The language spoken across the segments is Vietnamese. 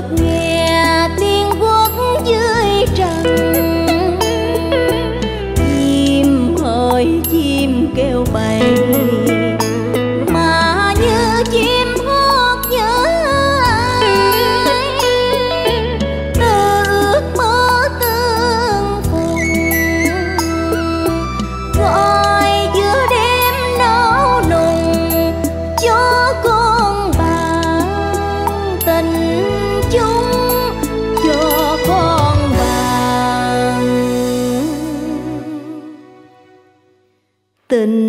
được tình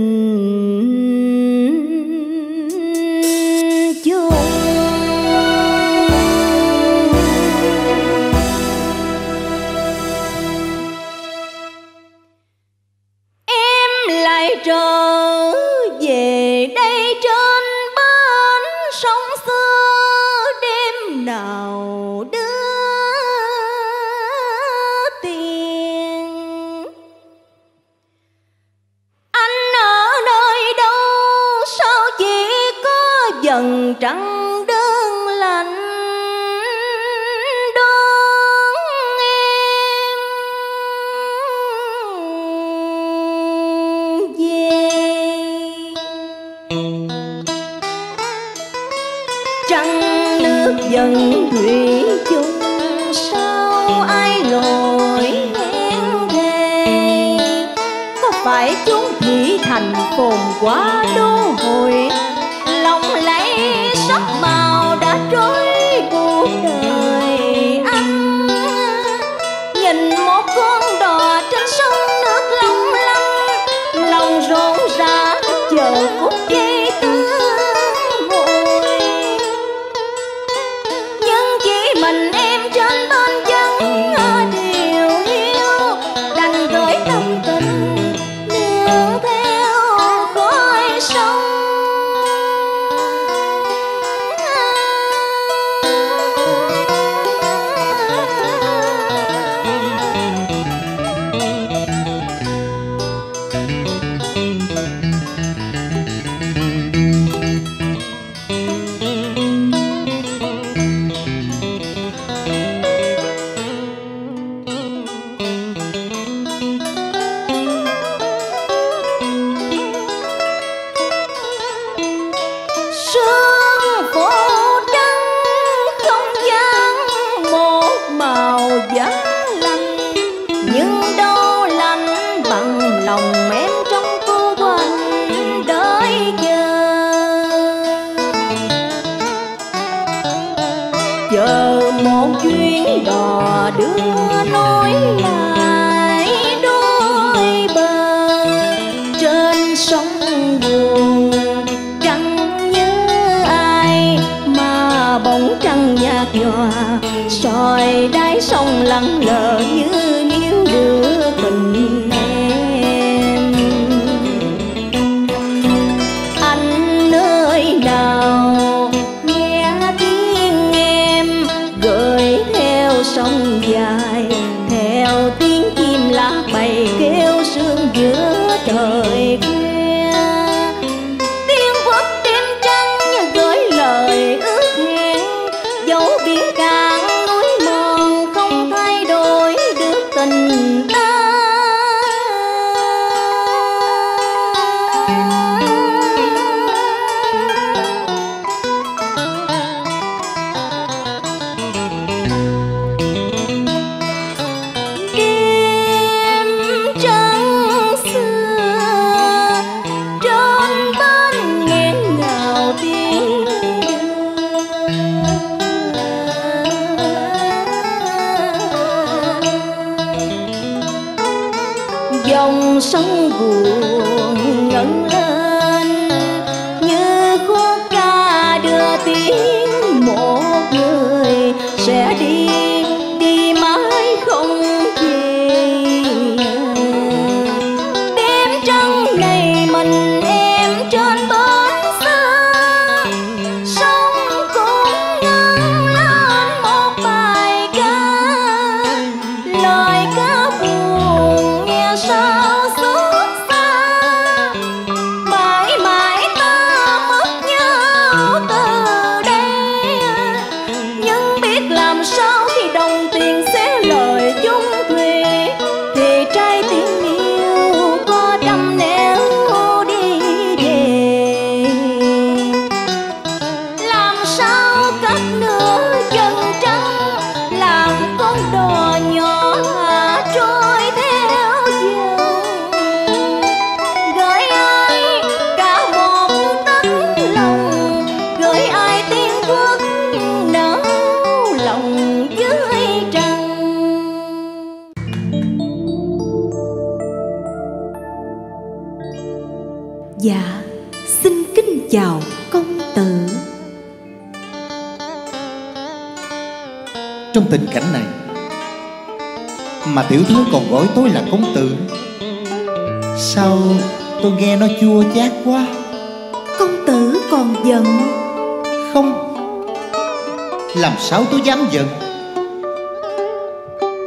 sao tôi dám giận?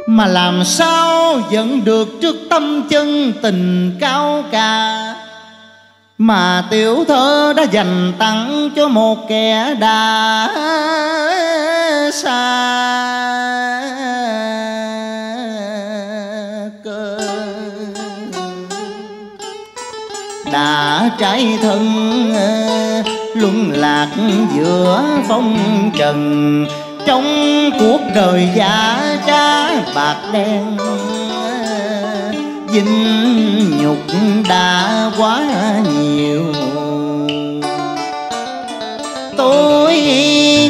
Mà làm sao giận được trước tâm chân tình cao cả Mà tiểu thơ đã dành tặng cho một kẻ đã xa cơ. Đã trái thân, luân lạc giữa phong trần trong cuộc đời giả trá bạc đen dinh nhục đã quá nhiều. Tôi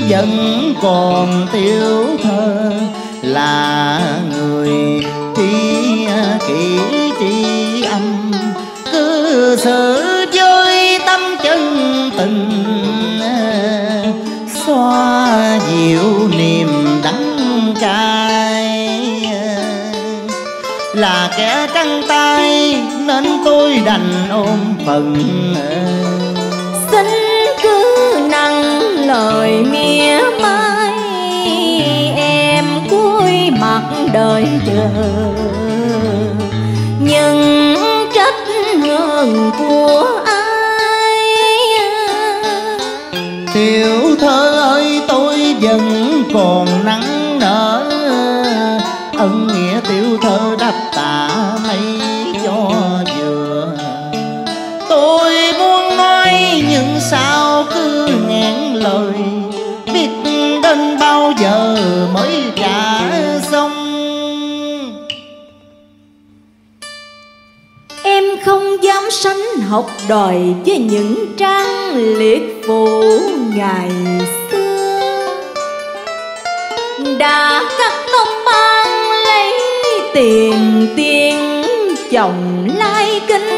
vẫn còn tiêu thơ, là người tri kỷ tri âm. Cứ sơ niềm đắng cay. Là kẻ trắng tay nên tôi đành ôm phần. Xin cứ nặng lời mía mai, em cuối mặt đời chờ. Còn nắng nở. Ân nghĩa tiểu thơ đắp tạ mây cho vừa tôi muốn nói nhưng sao cứ nghẹn lời, biết đến bao giờ mới trả xong. Em không dám sánh học đòi với những trang liệt phụ ngày xưa. Đã cắt tóc ban lấy tiền tiền chồng lai kinh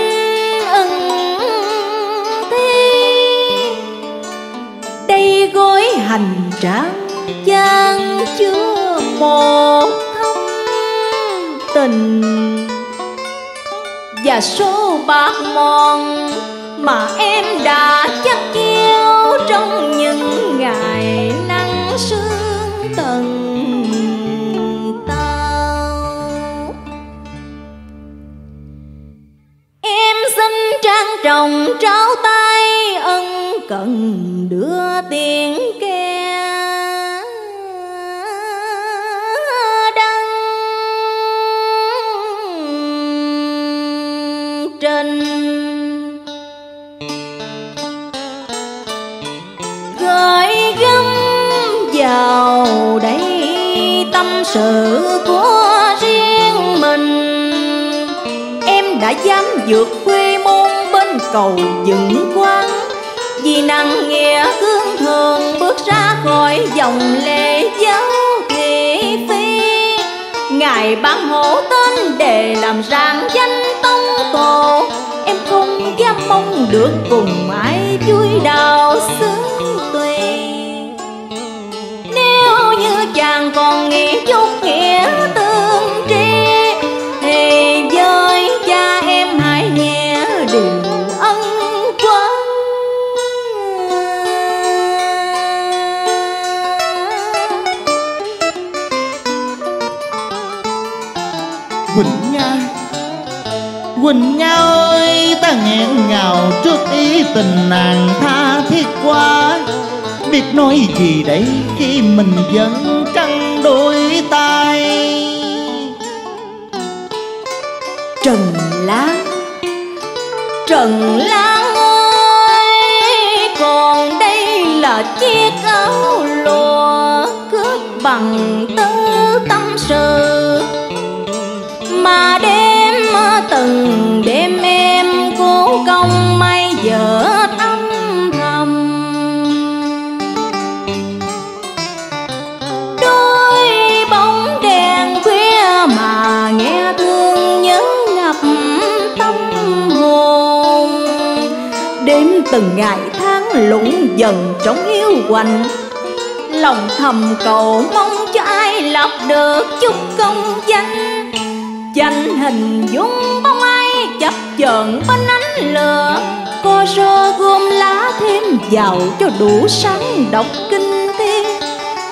ưng thi. Đây gói hành trang chan chưa một thông tình. Và số bạc mòn mà em đã chắc kêu trong những ngày nắng sương tầng trang trọng trao tay, ân cần đưa tiền ke đăng trên. Gửi gắm vào đây tâm sự của riêng mình, em đã dám vượt cầu dựng quan vì nặng nghĩa cương thường bước ra khỏi dòng lệ dấu thị phi. Ngài ban hộ tên để làm rạng danh tông tổ. Em không dám mong được cùng ai vui đào xứ tùy. Nếu như chàng còn nghĩ chút nghĩa tương Quỳnh nhau ơi, ta nghẹn ngào trước ý tình nàng tha thiết quá. Biết nói gì đấy khi mình vẫn trăng đôi tay? Trần Lan Trần Lan ơi, Còn đây là chiếc áo lụa Cướp bằng tơ tâm sự từng đêm em cố công may vợ âm thầm. Đôi bóng đèn khuya mà nghe thương nhớ ngập tâm hồn. Đêm từng ngày tháng lũng dần trong hiu quạnh lòng thầm cầu mong cho ai lập được chút công danh. Danh hình dung chọn bên ánh lửa co rơ gom lá thêm vào cho đủ sáng đọc kinh thiên.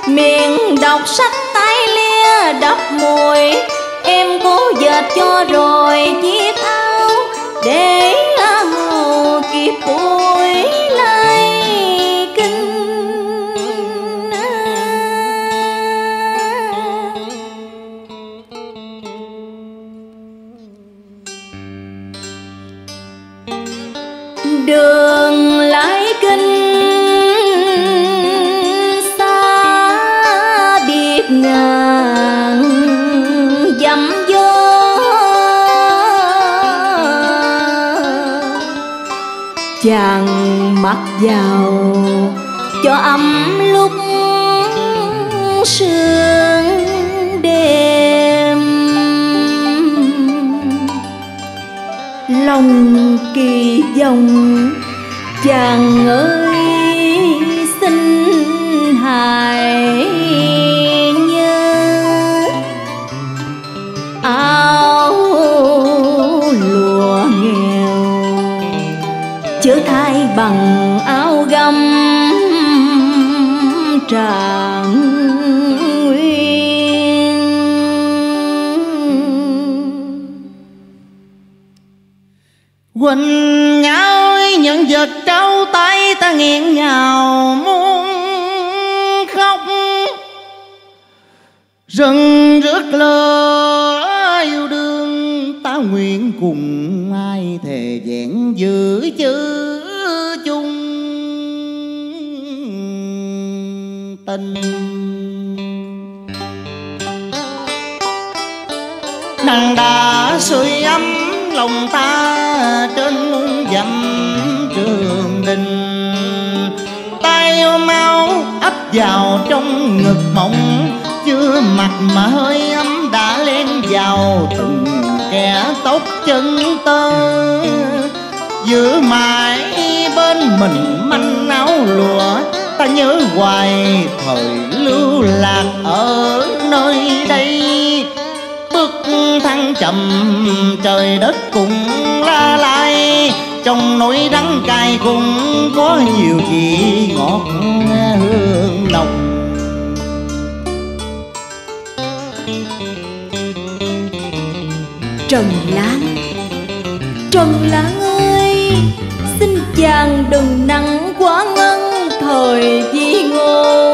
Miệng đọc sách tay lia đắp mùi em cố dệt cho rồi chiếc áo để chàng mặc vào cho ấm lúc sương đêm. Lòng kỳ vọng chàng ơi, xin hài bằng áo gấm tràng nguyên. Quỳnh nhau nhận những vật trao tay ta nghẹn ngào muốn khóc. Rừng rước lơ yêu đương ta nguyện cùng ai thề vẹn giữ nàng đã sưởi ấm lòng ta trên muôn dặm trường đình. Tay mau ấp vào trong ngực mộng chưa mặt mà hơi ấm đã len vào từng kẻ tóc chân tơ. Giữ mãi bên mình manh áo lụa, ta nhớ hoài thời lưu lạc ở nơi đây chậm trầm trời đất cùng la lai. Trong nỗi đắng cay cũng có nhiều vị ngọt hương nồng. Trần Láng Trần Láng ơi, Xin chàng đừng nặng quá ngân Thời di ngôn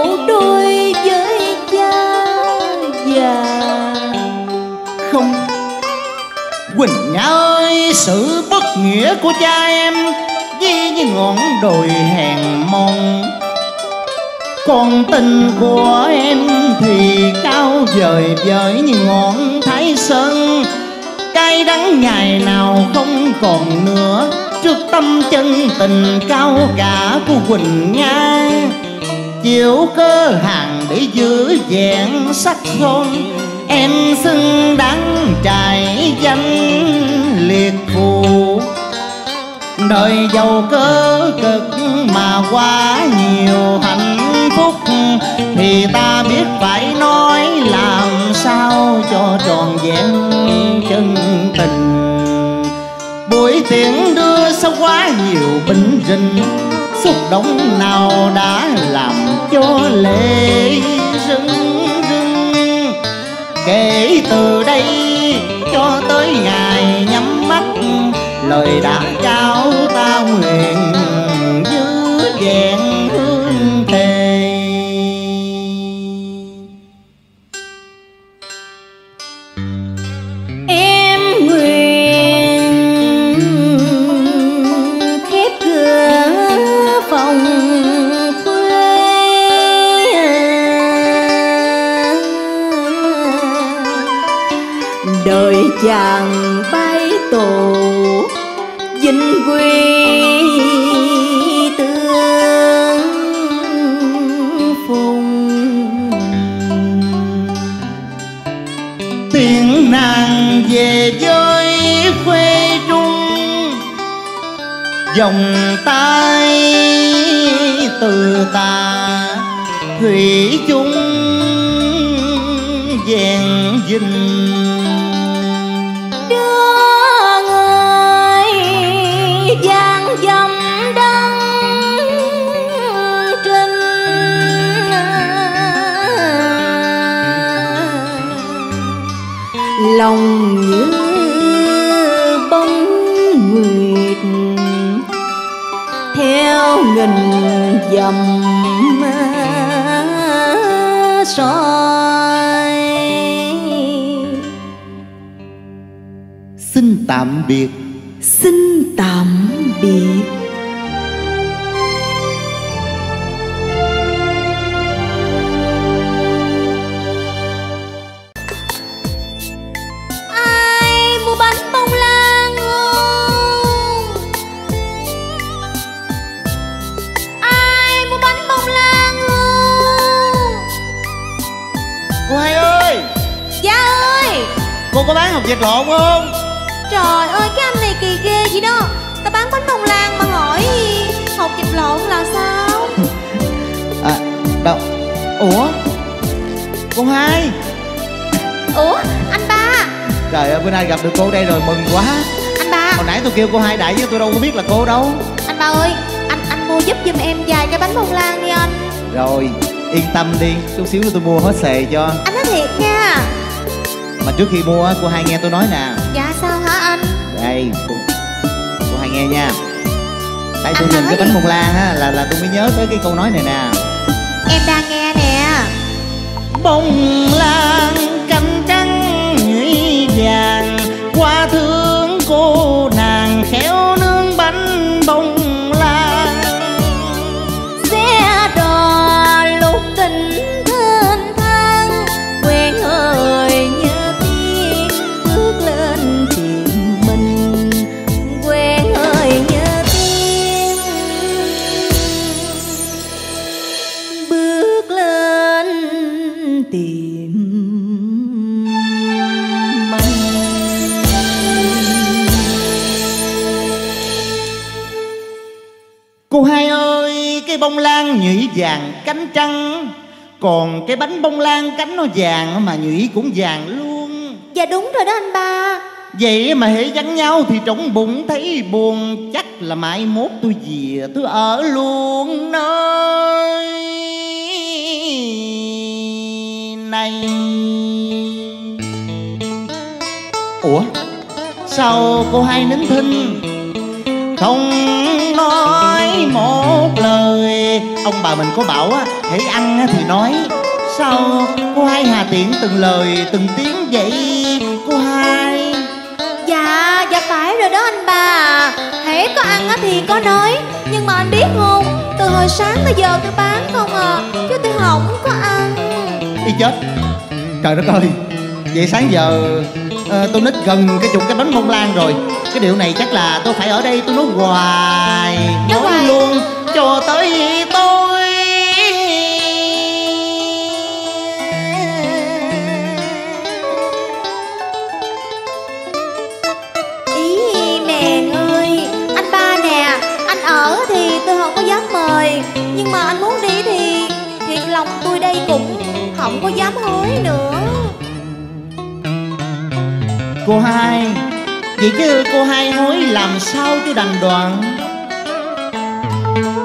Quỳnh Nhã ơi sự bất nghĩa của cha em Với như ngọn đồi hèn mòn. Còn tình của em thì cao vời vời như ngọn thái sơn. Cay đắng ngày nào không còn nữa, Trước tâm chân tình cao cả của Quỳnh Nga chịu cơ hàng để giữ vẹn sắc son em xứng đáng trải danh liệt phù. Đời giàu cơ cực mà quá nhiều hạnh phúc, thì ta biết phải nói làm sao cho tròn vẹn chân tình. Buổi tiễn đưa sao quá nhiều bình rình xúc động nào đã làm cho lệ rưng rưng kể từ đây cho tới ngày nhắm mắt lời đã trao cô hai đại chứ tôi đâu có biết là cô đâu. Anh ba ơi Anh anh mua giúp giùm em vài cái bánh bông lan đi anh. Rồi yên tâm đi chút xíu nữa tôi mua hết xề cho. Anh nói thiệt nha. Mà trước khi mua á, cô hai nghe tôi nói nè. Dạ sao hả anh? Đây cô, cô hai nghe nha. Tại tôi nhìn cái bánh bông lan á là là tôi mới nhớ tới cái câu nói này nè. Em đang nghe nè. Bông lan nàng vàng cánh trắng còn cái bánh bông lan cánh nó vàng mà nhụy cũng vàng luôn. Dạ đúng rồi đó anh ba. Vậy mà hễ vắng nhau thì trong bụng thấy buồn Chắc là mai mốt tôi về tôi ở luôn nơi này. Ủa? Sao cô hai nín thinh? Không nói một lời Ông bà mình có bảo á Hãy ăn á thì nói Sao cô hai hà tiện từng lời từng tiếng vậy Cô hai? Dạ, dạ phải rồi đó anh bà. Hễ có ăn á thì có nói Nhưng mà anh biết không Từ hồi sáng tới giờ tôi bán không à Chứ tôi không có ăn. Đi chết. Trời đất ơi. Vậy sáng giờ ờ, tôi nít gần cái chục cái bánh bông lan rồi. Cái điều này chắc là tôi phải ở đây tôi nói hoài. Nói luôn cho tới tôi. Ý mèn ơi Anh ba nè Anh ở thì tôi không có dám mời Nhưng mà anh muốn đi thì Thiệt lòng tôi đây cũng không có dám hối nữa. Cô hai vậy chứ cô hai hối làm sao chứ đành đoạn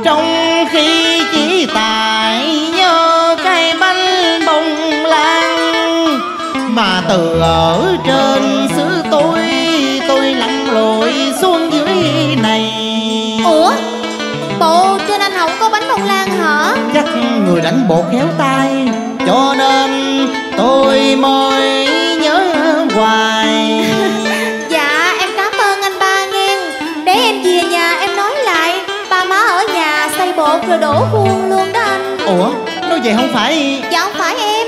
trong khi chỉ tài nhớ cái bánh bông lan. Mà từ ở trên xứ tôi tôi lặn lội xuống dưới này. Ủa? Bộ trên anh không có bánh bông lan hả? Chắc người đánh bột khéo tay cho nên tôi mới rồi đổ khuôn luôn đó anh. Ủa nói vậy không phải? Dạ không phải em.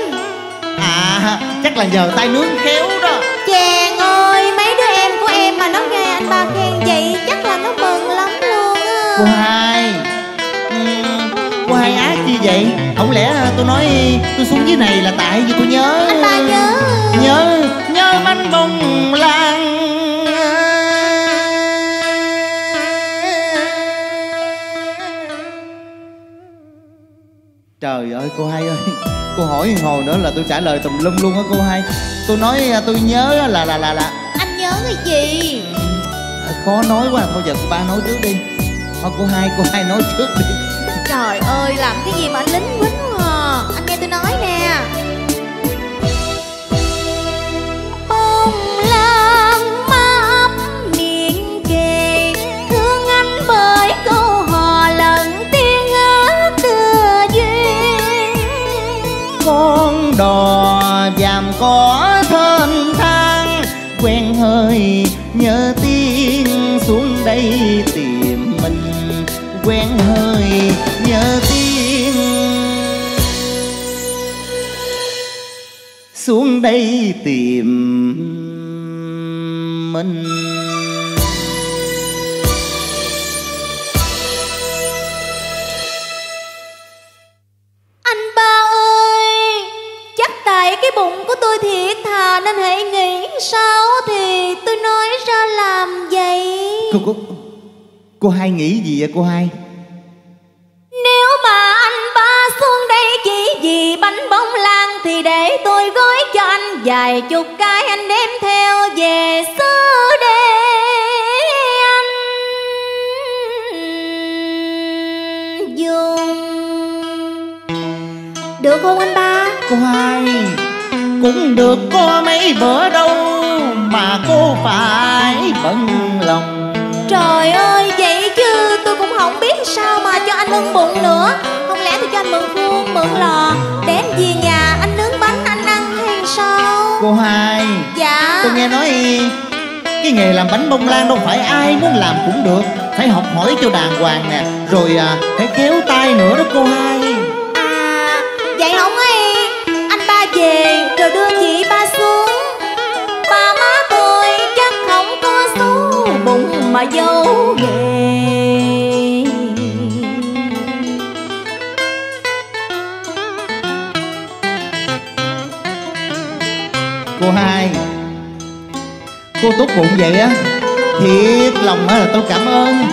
À chắc là nhờ tay nướng khéo đó. Chàng ơi mấy đứa em của em mà nó nghe anh ba khen vậy Chắc là nó mừng lắm luôn cô á. Hai cô hai ác chi vậy? Không lẽ tôi nói tôi xuống dưới này là tại vì tôi nhớ? Anh ba nhớ. Nhớ trời ơi cô hai ơi. Cô hỏi hồi nữa là tôi trả lời tùm lum luôn á cô hai. Tôi nói à, tôi nhớ là là là là. Anh nhớ cái gì? À, khó nói quá thôi giờ cô ba nói trước đi. Thôi cô hai cô hai nói trước đi. Trời ơi làm cái gì mà lính quýnh có cô hai nghĩ gì vậy cô hai? Cho mượn khuôn mượn lò. Để anh về nhà anh nướng bánh anh ăn hay sao? Cô hai Dạ. tôi nghe nói cái nghề làm bánh bông lan đâu phải ai muốn làm cũng được. Phải học hỏi cho đàng hoàng nè. Rồi à, phải khéo tay nữa đó cô hai. À vậy không ấy Anh ba về rồi đưa chị ba xuống. Ba má tôi chắc không có xấu bụng mà giấu nghề cô hai. Cô tốt bụng vậy á thiệt lòng á là tôi cảm ơn.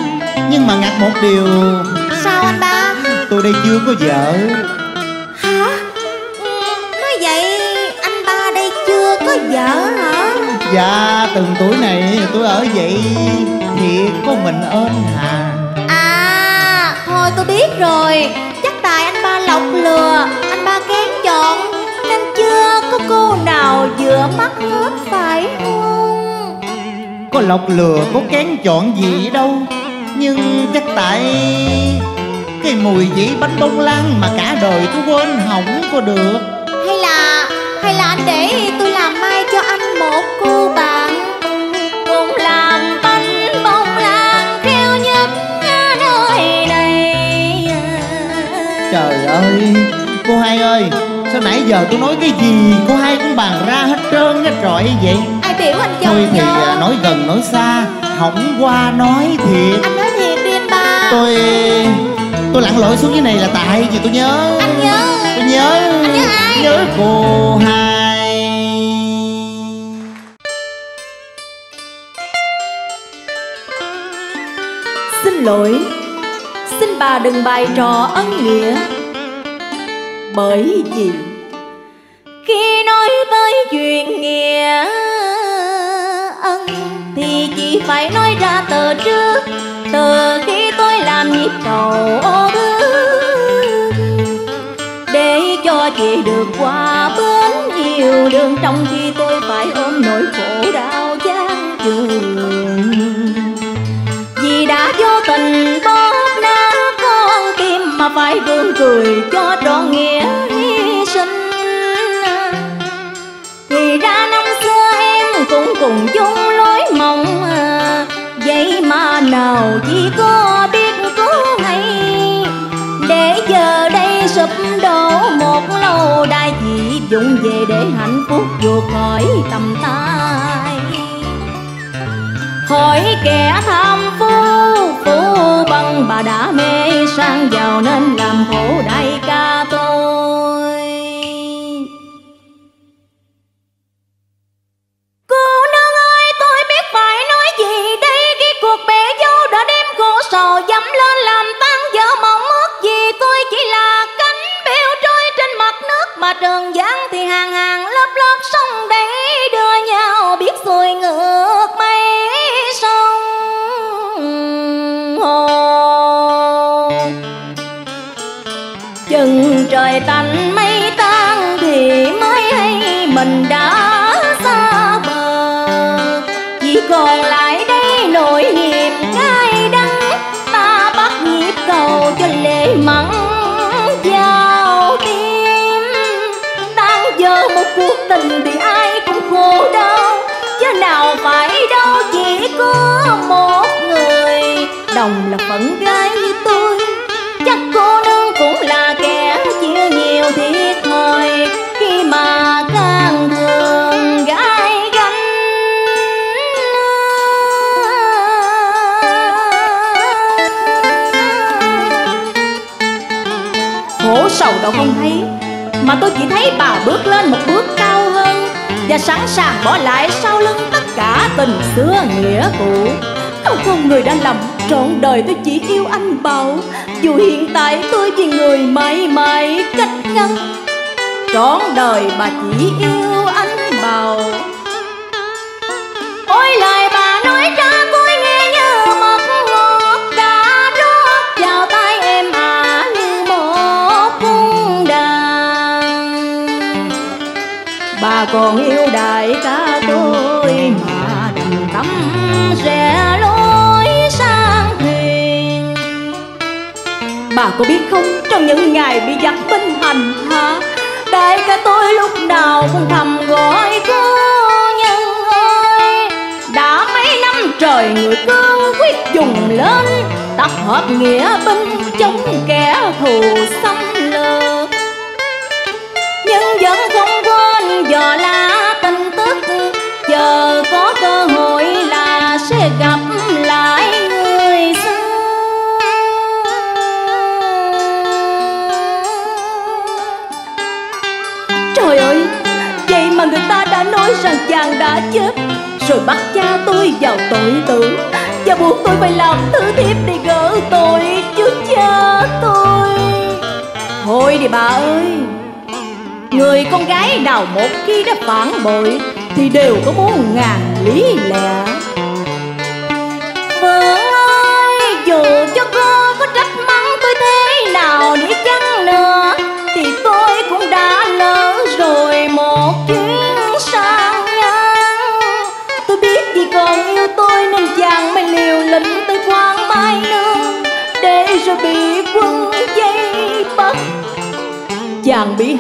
Nhưng mà ngặt một điều. Sao anh ba? Tôi đây chưa có vợ. Hả? Nói vậy anh ba đây chưa có vợ hả? dạ từng tuổi này tôi ở vậy thiệt có mình ơn hà. À, thôi tôi biết rồi. Chắc tại anh ba lọc lừa nào vừa mắt hết phải không? có lọc lừa có kén chọn gì đâu. Nhưng chắc tại cái mùi vị bánh bông lan mà cả đời tôi quên hỏng có được. Hay là Hay là anh để tôi làm mai cho anh một cô bạn? Cùng làm bánh bông lan khéo nhất nơi đây trời ơi cô hai ơi sao nãy giờ tôi nói cái gì cô hai bàn ra hết trơn hết trọi vậy. Ai biểu anh chồng thì cho? à, nói gần nói xa hỏng qua nói thiệt. Anh nói thiệt đi anh ba. Tôi tôi lặn lội xuống dưới này là tại vì tôi nhớ. Anh nhớ. Tôi nhớ. Anh nhớ ai? nhớ cô hai. Xin lỗi. Xin bà đừng bày trò ân nghĩa. Bởi vì vượt qua bến yêu đương Trong khi tôi phải ôm nỗi khổ đau chán chường, vì đã vô tình bóp nát con tim mà phải gương cười cho trọn nghĩa hy sinh. Thì ra năm xưa em cũng cùng chung lối mong, vậy mà nào chỉ có dụng về để hạnh phúc vượt khỏi tầm tay. Hỏi kẻ tham phú phú bằng bà đã mê sang giàu nên làm khổ đại ca. cuộc tình thì ai cũng khổ đau chứ nào phải đâu chỉ có một người. Đồng là phận gái như tôi, chắc cô nương cũng là kẻ chịu nhiều thiệt thòi. Khi mà càng thường gái gánh khổ sầu đâu không thấy, mà tôi chỉ thấy và sẵn sàng bỏ lại sau lưng tất cả tình xưa nghĩa cũ. Không không người đã lầm, trọn đời tôi chỉ yêu anh bảo. Dù hiện tại tôi vì người mãi mãi cách ngăn trọn đời bà chỉ yêu có biết không? Trong những ngày bị giặc binh hành hạ đại ca tôi lúc nào cũng thầm gọi cô nhân ơi. Đã mấy năm trời người cương quyết dùng lên, tập hợp nghĩa binh chống kẻ thù xâm. Chết. Rồi bắt cha tôi vào tội tử và buộc tôi phải làm thứ thiếp để gỡ tội cho cha tôi. Thôi đi bà ơi, Người con gái nào một khi đã phản bội Thì đều có muốn ngàn lý lẽ.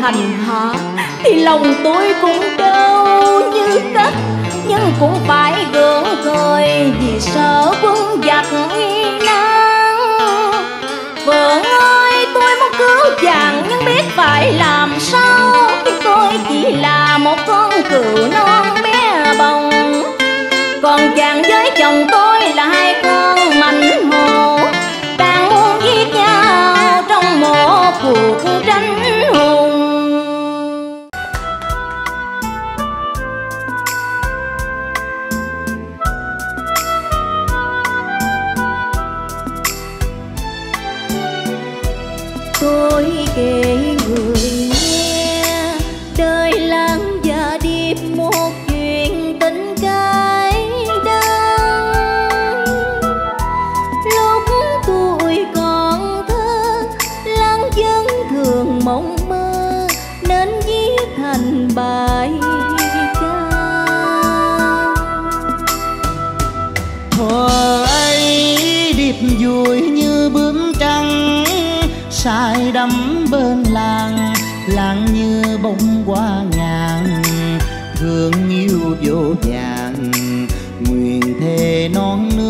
Hành hạ thì lòng tôi cũng đau như cắt nhưng cũng phải gượng cười vì sợ quân giặc nghi nan. Vợ ơi tôi muốn cứu chàng nhưng biết phải làm sao? Khi tôi chỉ là một con cừu non bé bồng. Còn chàng với chồng tôi là hai con mảnh hồ đang muốn giết nhau trong một cuộc tranh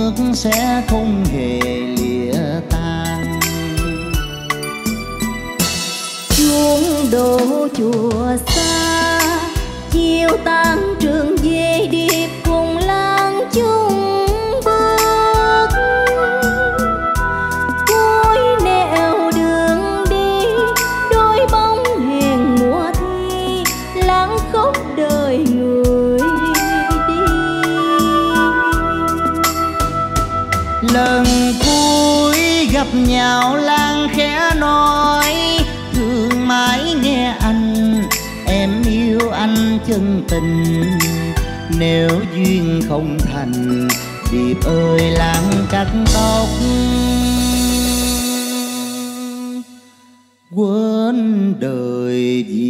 nước sẽ không hề lìa tan. Chuông đổ chùa tình. Nếu duyên không thành điệp ơi lãng cắt tóc. Quên đời vì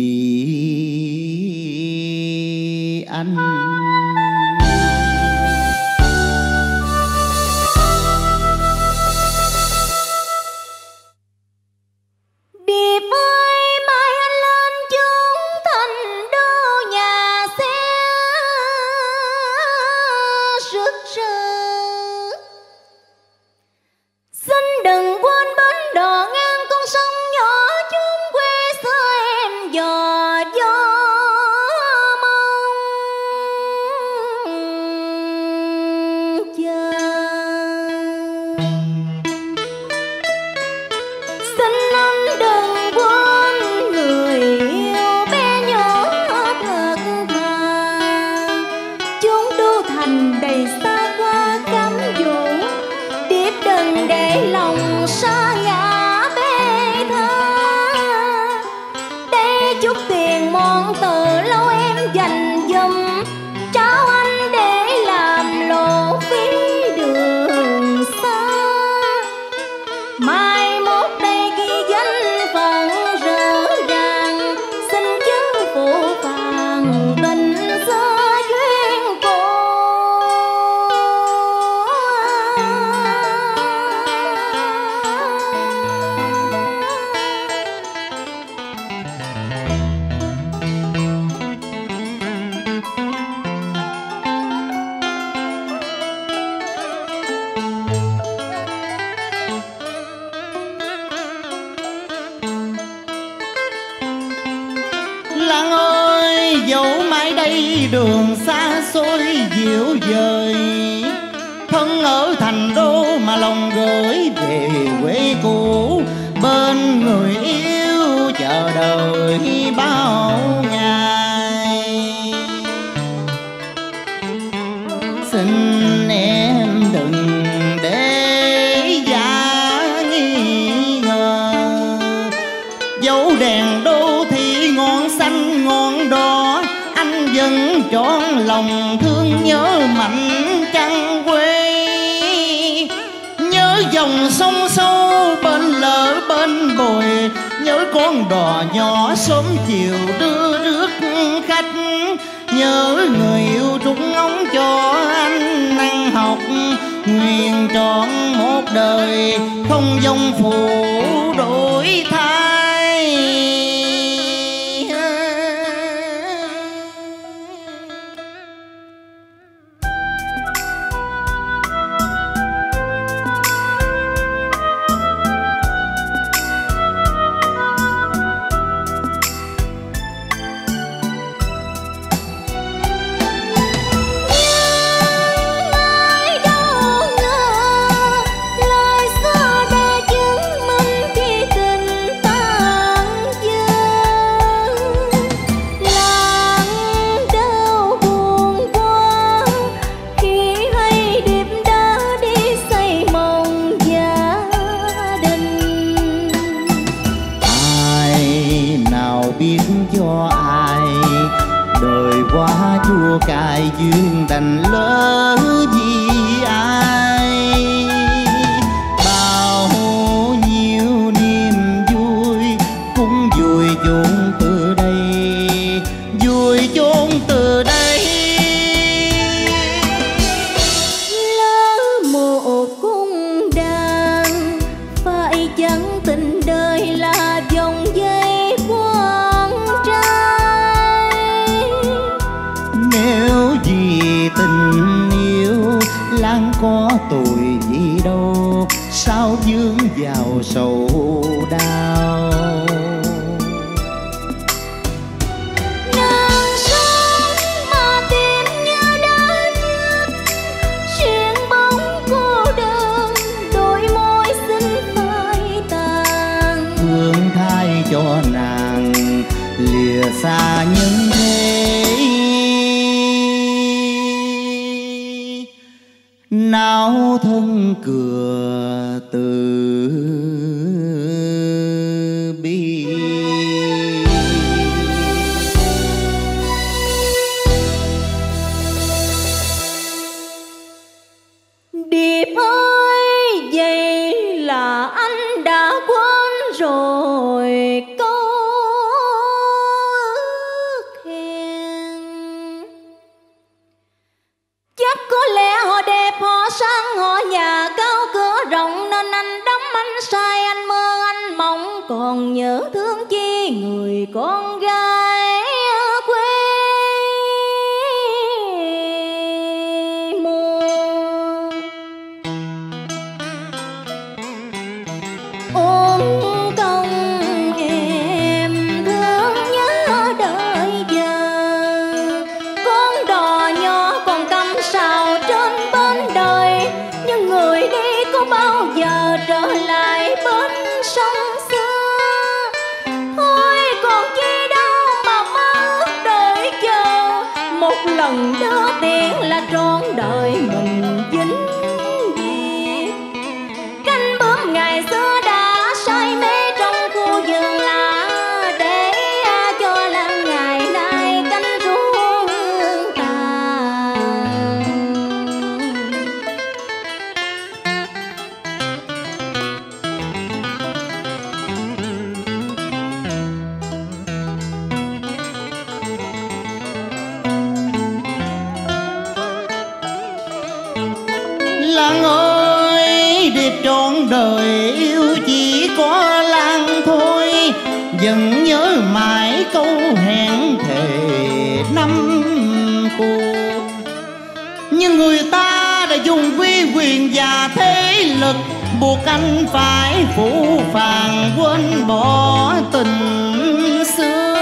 tình xưa.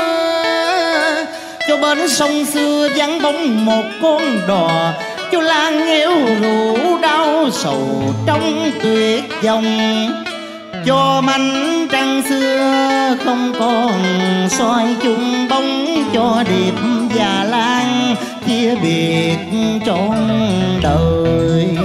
Cho bến sông xưa vắng bóng một con đò, Cho lan nghèo rủ đau sầu trong tuyệt vọng cho mảnh trăng xưa không còn soi chung bóng, cho điệp và lan chia biệt trọn đời.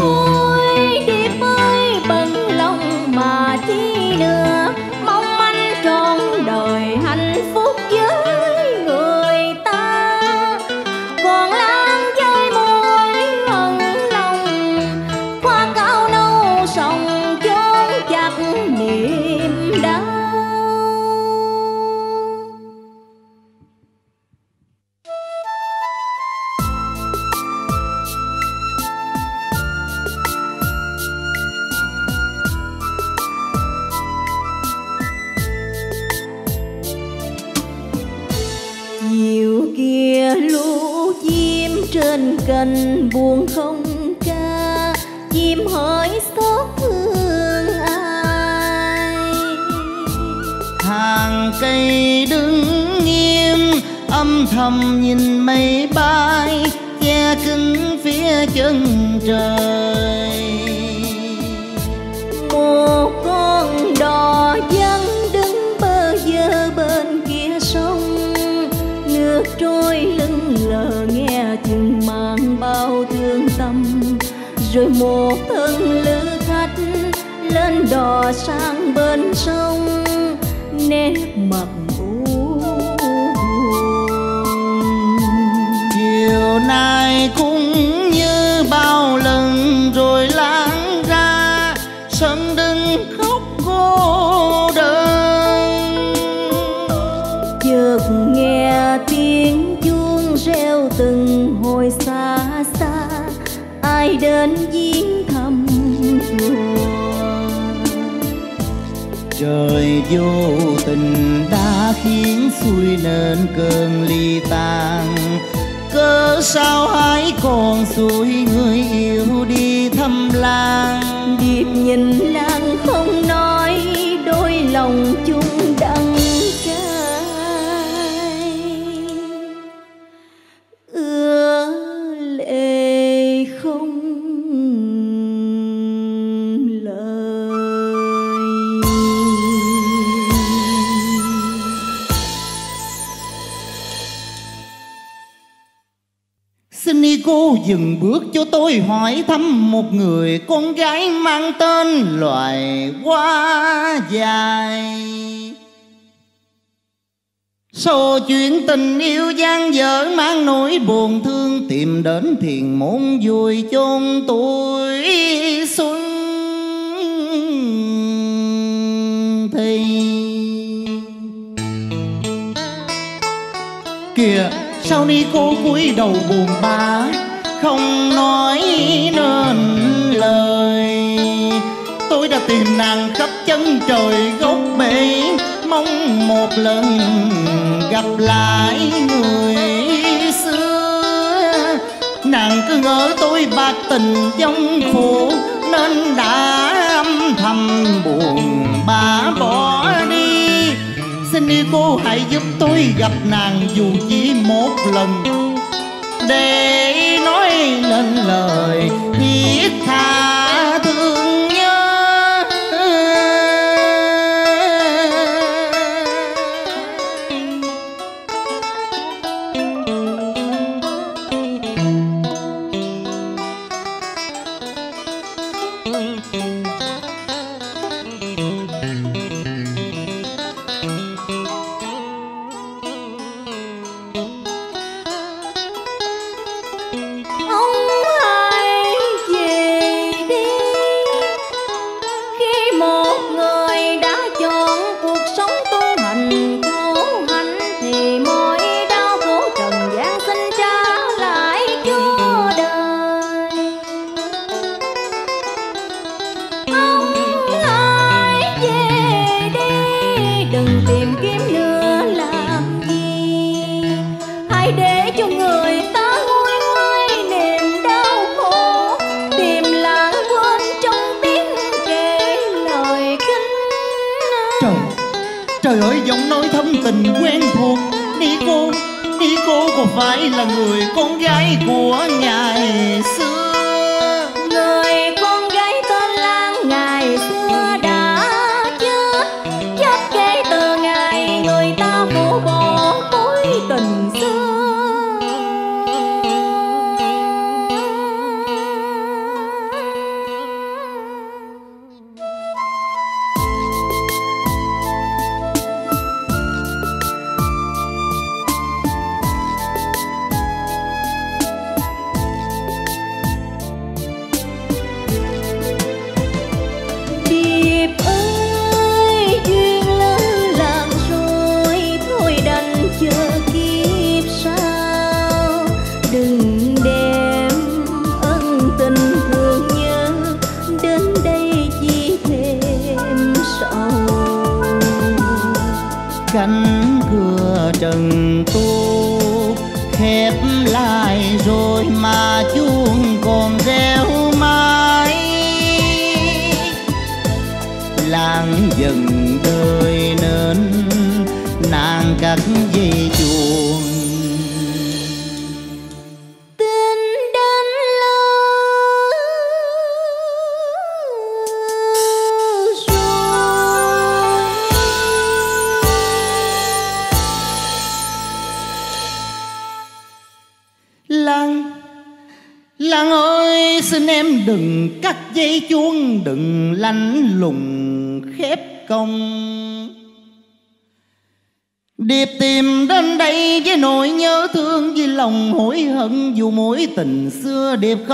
Cành buồn không ca chim hỏi xót thương ai. Hàng cây đứng nghiêm âm thầm nhìn mây bay che kín phía chân trời. Một con đò bao thương tâm. Rồi một thân lữ khách lên đò sang bên sông. Nếp vô tình đã khiến xuôi nên cơn ly tan cớ sao hãy còn xuôi người yêu đi thăm làng? Điệp nhìn nàng không nói, đôi lòng dừng bước cho tôi hỏi thăm một người con gái mang tên loài quá dài. Sau chuyện tình yêu gian dở mang nỗi buồn thương tìm đến thiền môn vui chôn tuổi xuân thì. Kìa sao ni cô cúi đầu buồn bã không nói nên lời. Tôi đã tìm nàng khắp chân trời gốc bể, mong một lần gặp lại người xưa. Nàng cứ ngỡ tôi bạc tình trong phủ nên đã âm thầm buồn bà bỏ đi. Xin đi cô hãy giúp tôi gặp nàng dù chỉ một lần. Để lên lời.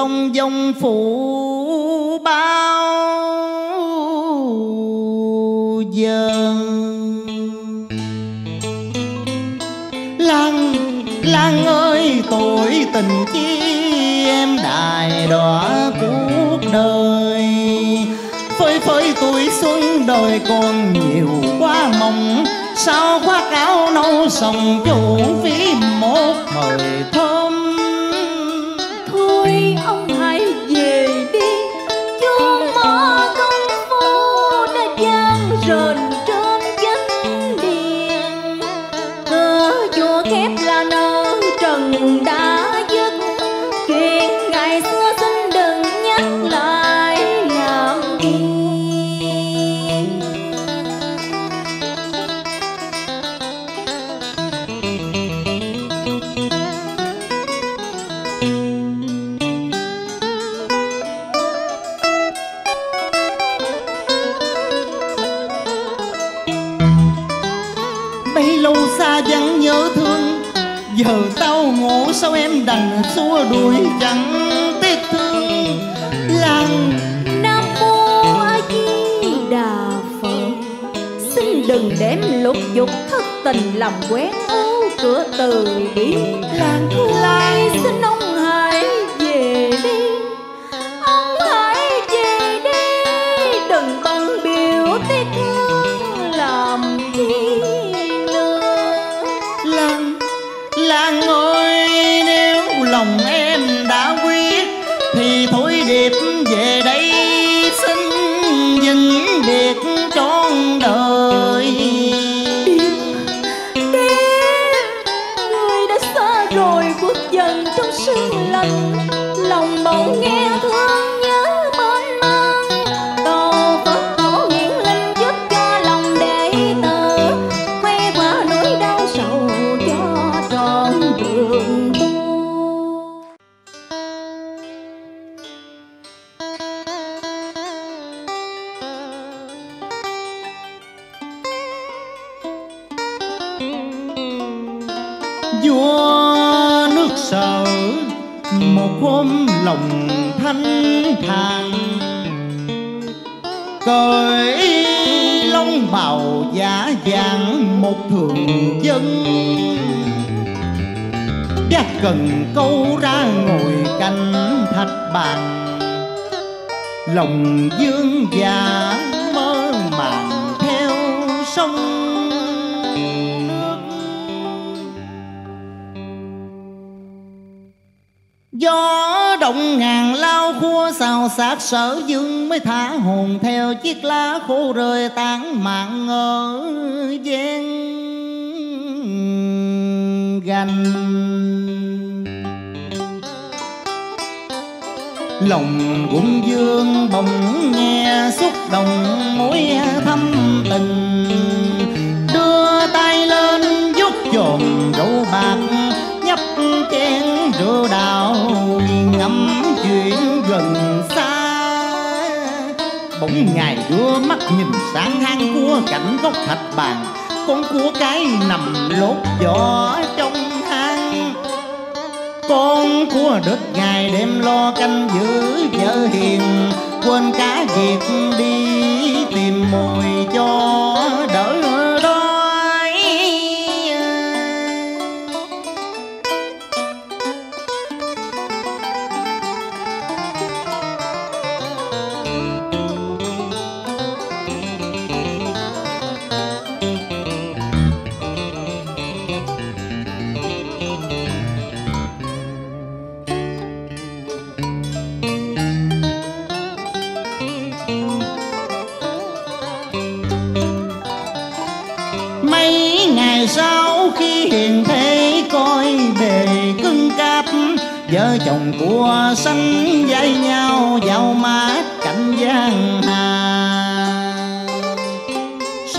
không dông phụ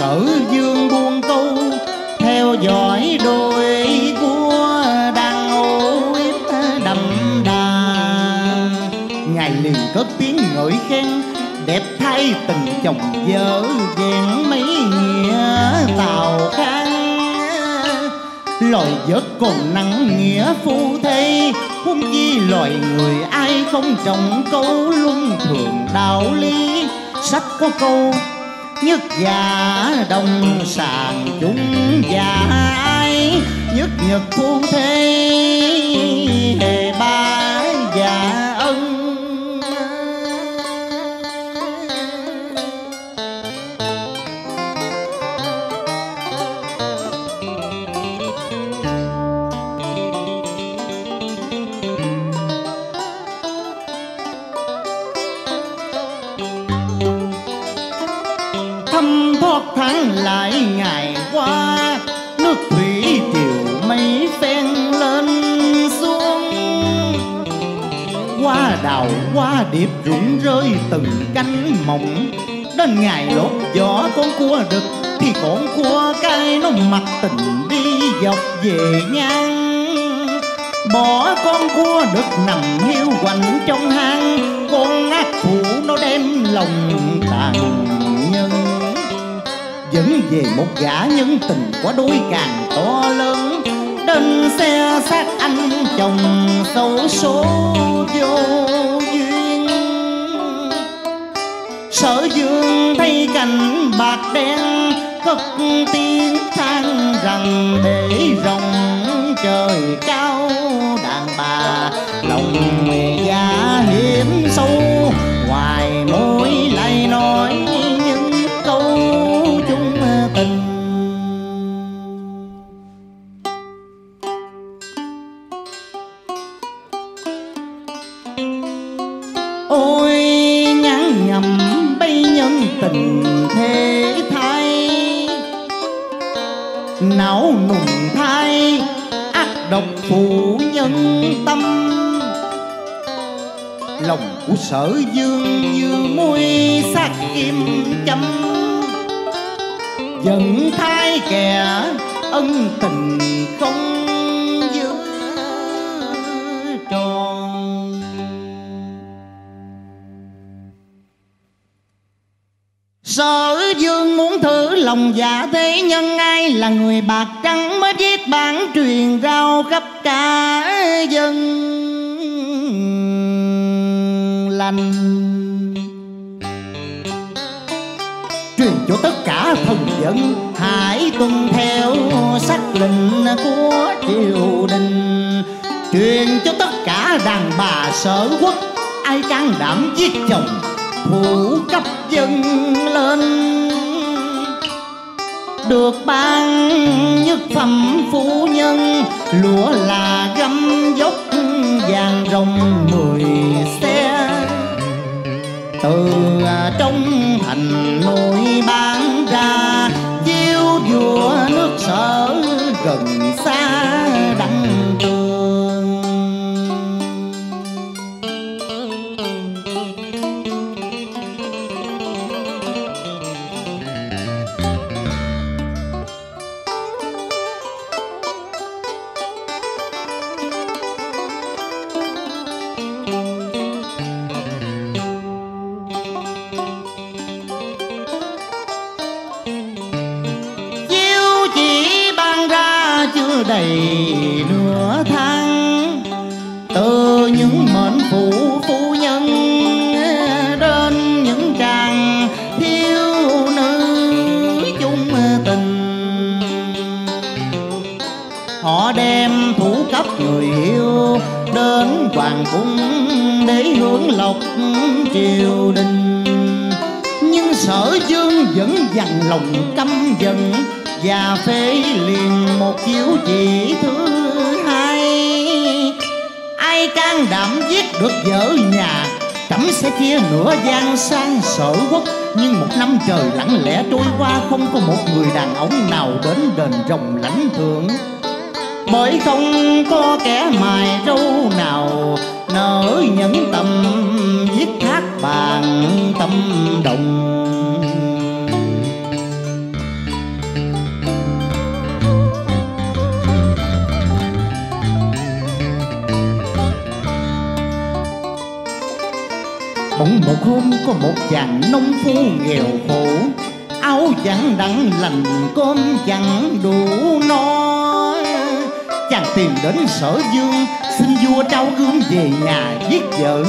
sở dương buông câu theo dõi đôi cua đang ô yết đậm đà. Ngài liền có tiếng ngợi khen, đẹp thay tình chồng vợ vẹn mấy nghĩa tào khang. Loài vớt còn nặng nghĩa phu thê, huống chi loài người ai không trọng câu luân thường đạo lý. Sách có câu nhất già đông sàng chúng già ai nhất nhật phu thế hề ba già hoa điệp rụng rơi từng cánh mộng. Đến ngày lột vỏ con cua đực, thì con cua cái nó mặc tình đi dọc về ngang. Bỏ con cua đực nằm hiu quạnh trong hang, con ác phụ nó đem lòng tàn nhân dẫn về một gã nhân tình quá đôi càng to lớn, đến xe xác anh chồng xấu số vô sở dương thấy cảnh bạc đen cất tiếng than rằng để rồng trời cao, đàn bà lòng mềm lòng dạ thế nhân ai là người bạc trắng mới viết bản truyền rao khắp cả dân. Lành. Truyền cho tất cả thần dân, hãy tuân theo sắc lệnh của triều đình. Truyền cho tất cả đàn bà sở quốc, ai can đảm giết chồng phủ cấp dân lên được ban nhất phẩm phu nhân. Lúa là gấm dốc vàng rồng mười xe. Từ à, trong thành nội ban ra chiếu vua nước sở sở quốc. Nhưng một năm trời lặng lẽ trôi qua, không có một người đàn ông nào đến đền rồng lãnh thượng bởi không có kẻ mài râu nào nỡ nhẫn tâm giết thác bàn tâm đồng. Hôm có một chàng nông phu nghèo khổ. Áo chẳng đặng lành, cơm chẳng đủ no. Chàng tìm đến sở dương, xin vua trao gươm về nhà giết vợ.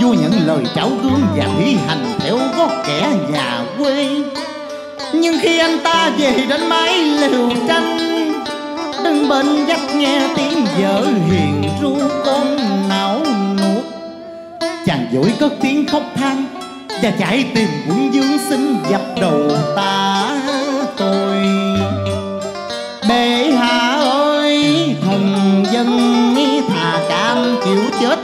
Vua nhận lời trao gươm và thi hành theo gót kẻ nhà quê. Nhưng khi anh ta về đến mái liều tranh, đứng bên dắt nghe tiếng vợ hiền ru con nào vội cất tiếng khóc than và chạy tìm quân dương xin dập đầu ta tôi. Bệ hạ ơi thần dân thà cam chịu chết,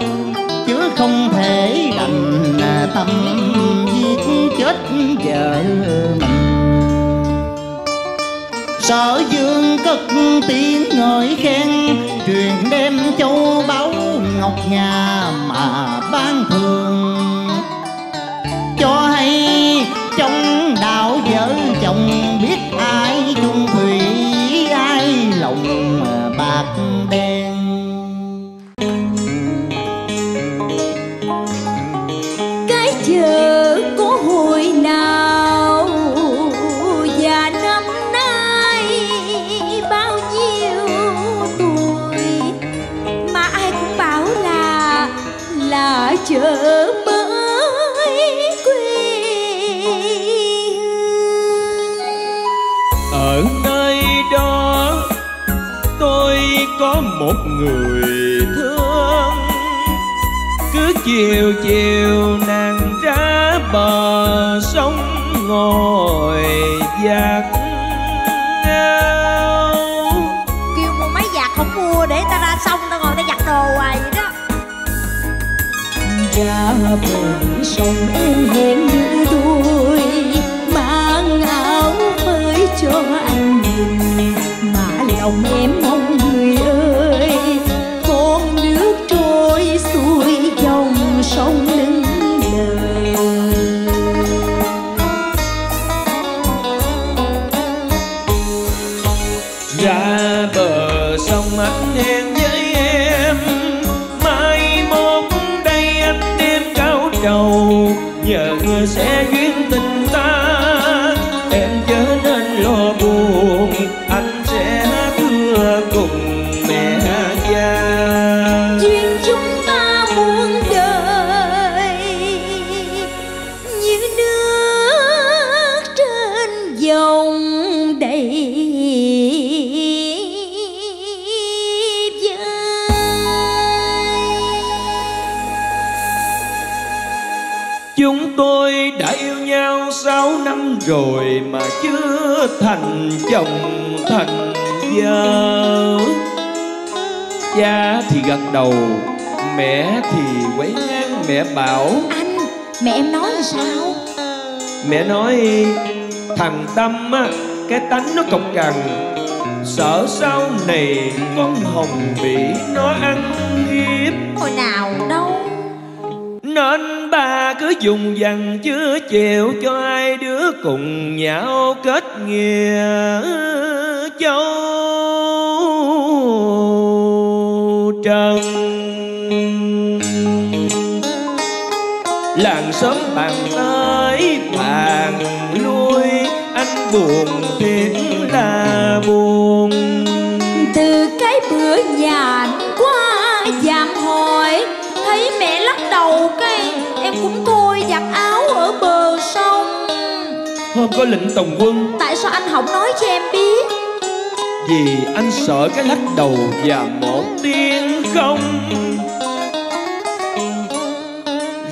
chứ không thể đành à, tâm giết chết vợ mình. Sở dương cất tiếng ngợi khen, truyền đem châu báu ngọc nhà mà ban thường. Cho hay trong đạo vợ chồng biết bờ sông em hẹn đưa đôi, mang áo mới cho anh nhìn. Mà lòng em mong người ơi, con nước trôi xuôi dòng sông lưng lờ ra bờ sông anh hẹn em nhờ sẽ thành chồng thành vợ Cha thì gật đầu, mẹ thì quấy ngang mẹ bảo. Anh mẹ em nói là sao? Mẹ nói thằng Tâm á, cái tánh nó cọc cằn. Sợ sau này con Hồng bị nó ăn hiếp. Hồi nào đâu? Nên ba cứ dùng dằn chưa chịu cho hai đứa cùng nhau kết nghĩa châu trần. Làng xóm bàn tới bàn lui anh buồn thiệt là buồn. Từ cái bữa nhàn qua dặm hôm có lệnh tòng quân. Tại sao anh không nói cho em biết? Vì anh sợ cái lắc đầu và một tiếng không.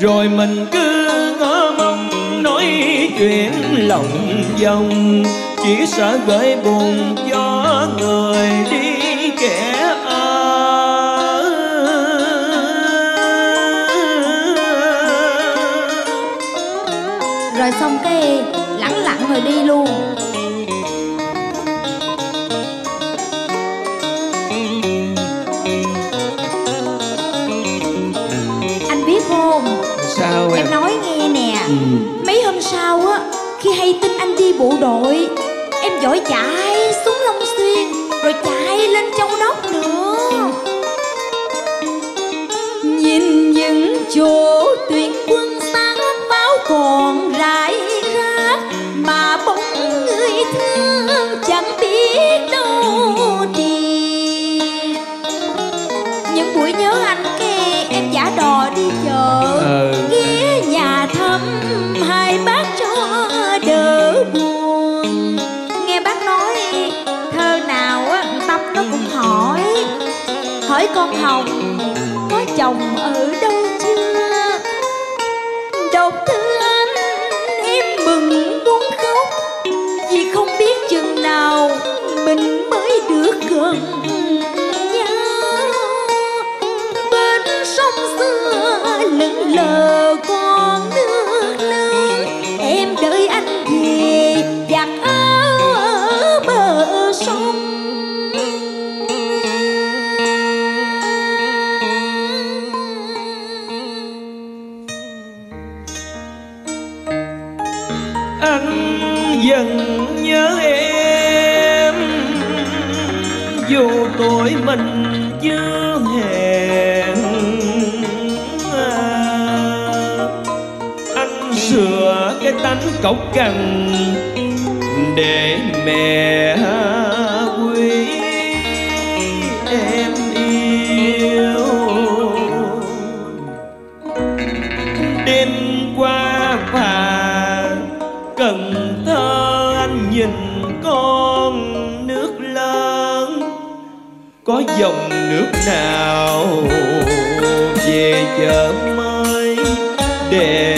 Rồi mình cứ ngỡ mong nói chuyện lòng vòng. Chỉ sợ gửi buồn cho người đi kẻ ở. Rồi xong cái bộ đội. Em giỏi chạy xuống long xuyên rồi chạy lên châu đốc nữa. Con hồng có chồng ơi tánh cọc cằn để mẹ quý em yêu. Đêm qua và cần thơ anh nhìn con nước lớn, có dòng nước nào về chợ mới để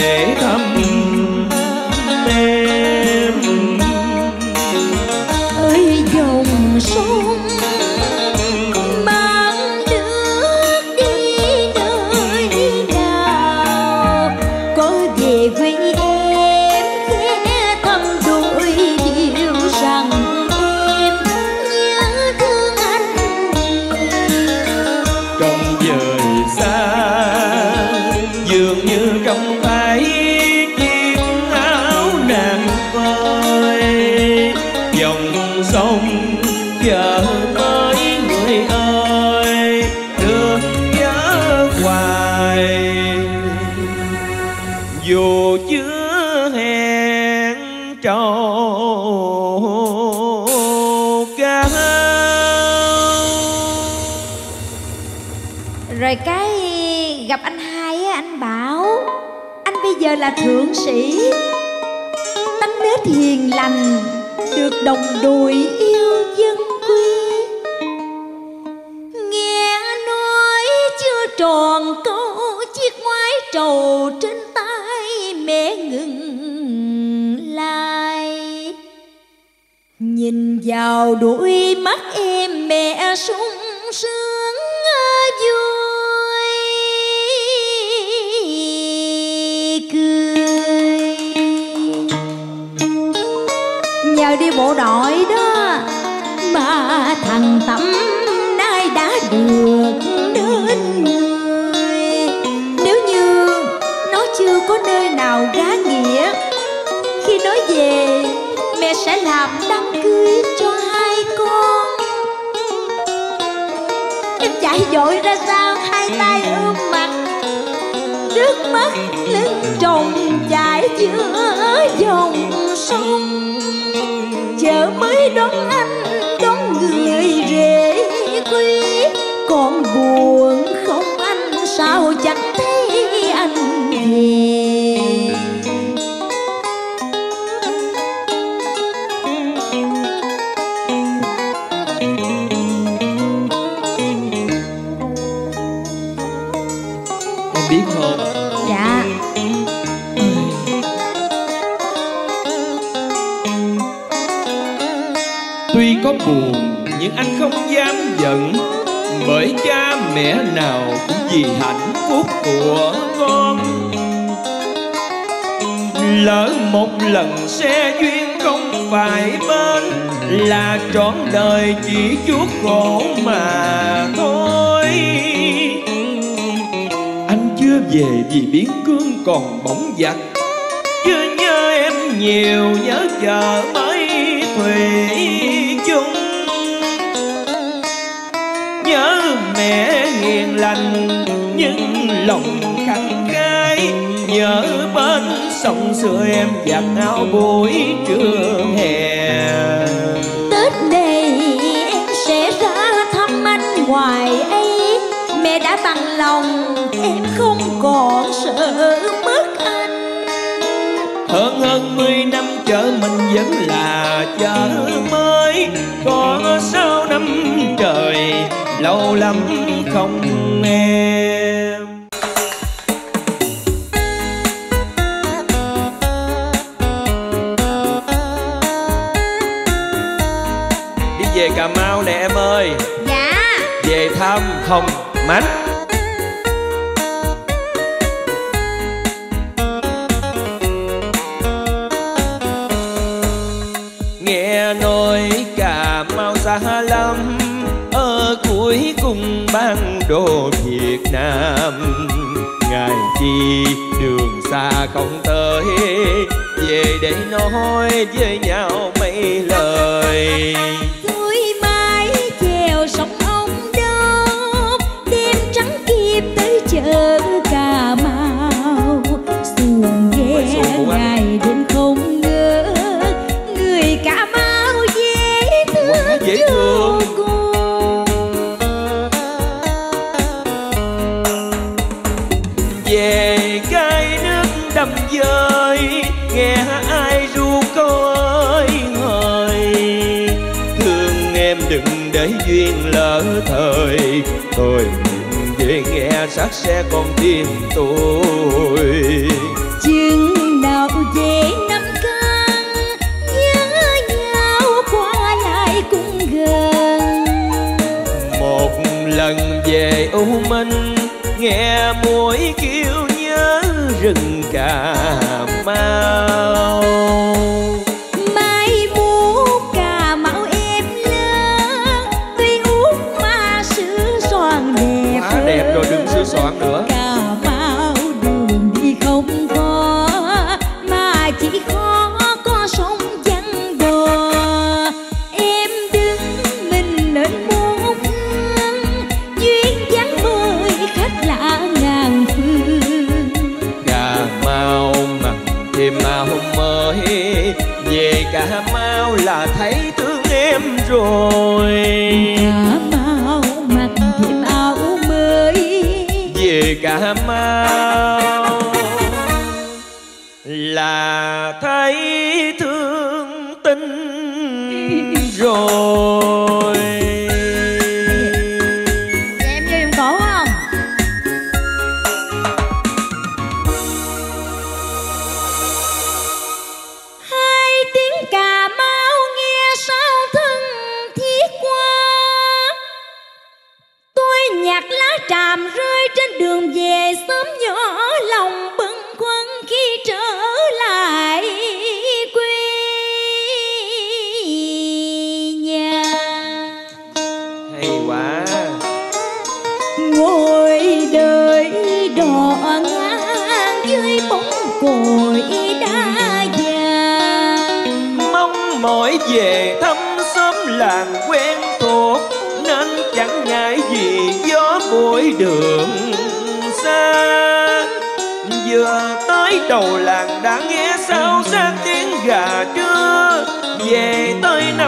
ra sao hai tay ôm mặt. Nước mắt lưng tròng chạy giữa dòng sông. Chờ mới đón anh, đón người rể quý. Còn buồn vì hạnh phúc của con. Lỡ một lần xe duyên không phải bên, Là trọn đời chỉ chuốc khổ mà thôi. Anh chưa về vì biến cương còn bóng giặt Chưa nhớ em nhiều nhớ chờ mới thủy chung. Nhớ mẹ hiền lành lòng khẳng khái Nhớ bên sông xưa em giặt áo buổi trưa hè. Tết này em sẽ ra thăm anh hoài ấy. Mẹ đã bằng lòng em không còn sợ mất anh. Hơn hơn mươi năm chợ mình vẫn là chợ mới. Có sáu năm trời lâu lắm không em không? Hồng Nghe nói Cà Mau xa lắm Ở cuối cùng bang đồ Việt Nam. Ngày chi đường xa không tới, Về để nói với nhau mấy sát xe con tim tôi. Chừng nào về năm căn nhớ nhau qua lại cũng gần. Một lần về u minh nghe mũi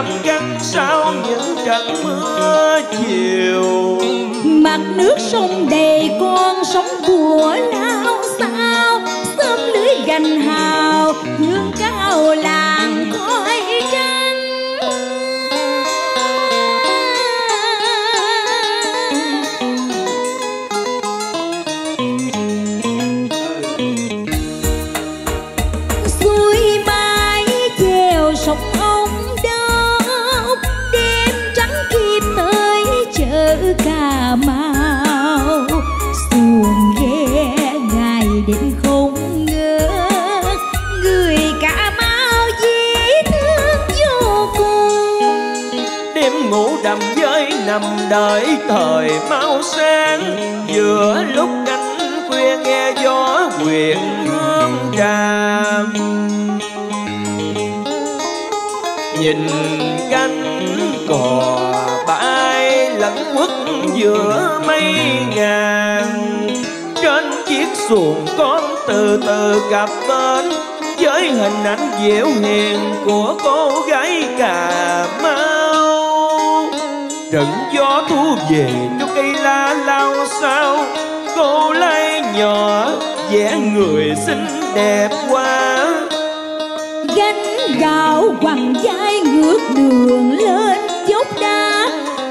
tới năm sau những trận mưa chiều. Mặt nước sông đầy con sóng bùa lao sao, sớm lưới gành hào đợi thời mau sáng. Giữa lúc cánh khuya nghe gió quyện hương tràm. Nhìn cánh cò bay lẫn quất giữa mây ngàn. Trên chiếc xuồng con từ từ cặp bên, với hình ảnh dịu hiền của cô gái cà mau trận gió thu về cho cây la lao sao cô lay nhỏ vẻ người xinh đẹp quá. Gánh gạo quằn vai ngược đường lên dốc đá.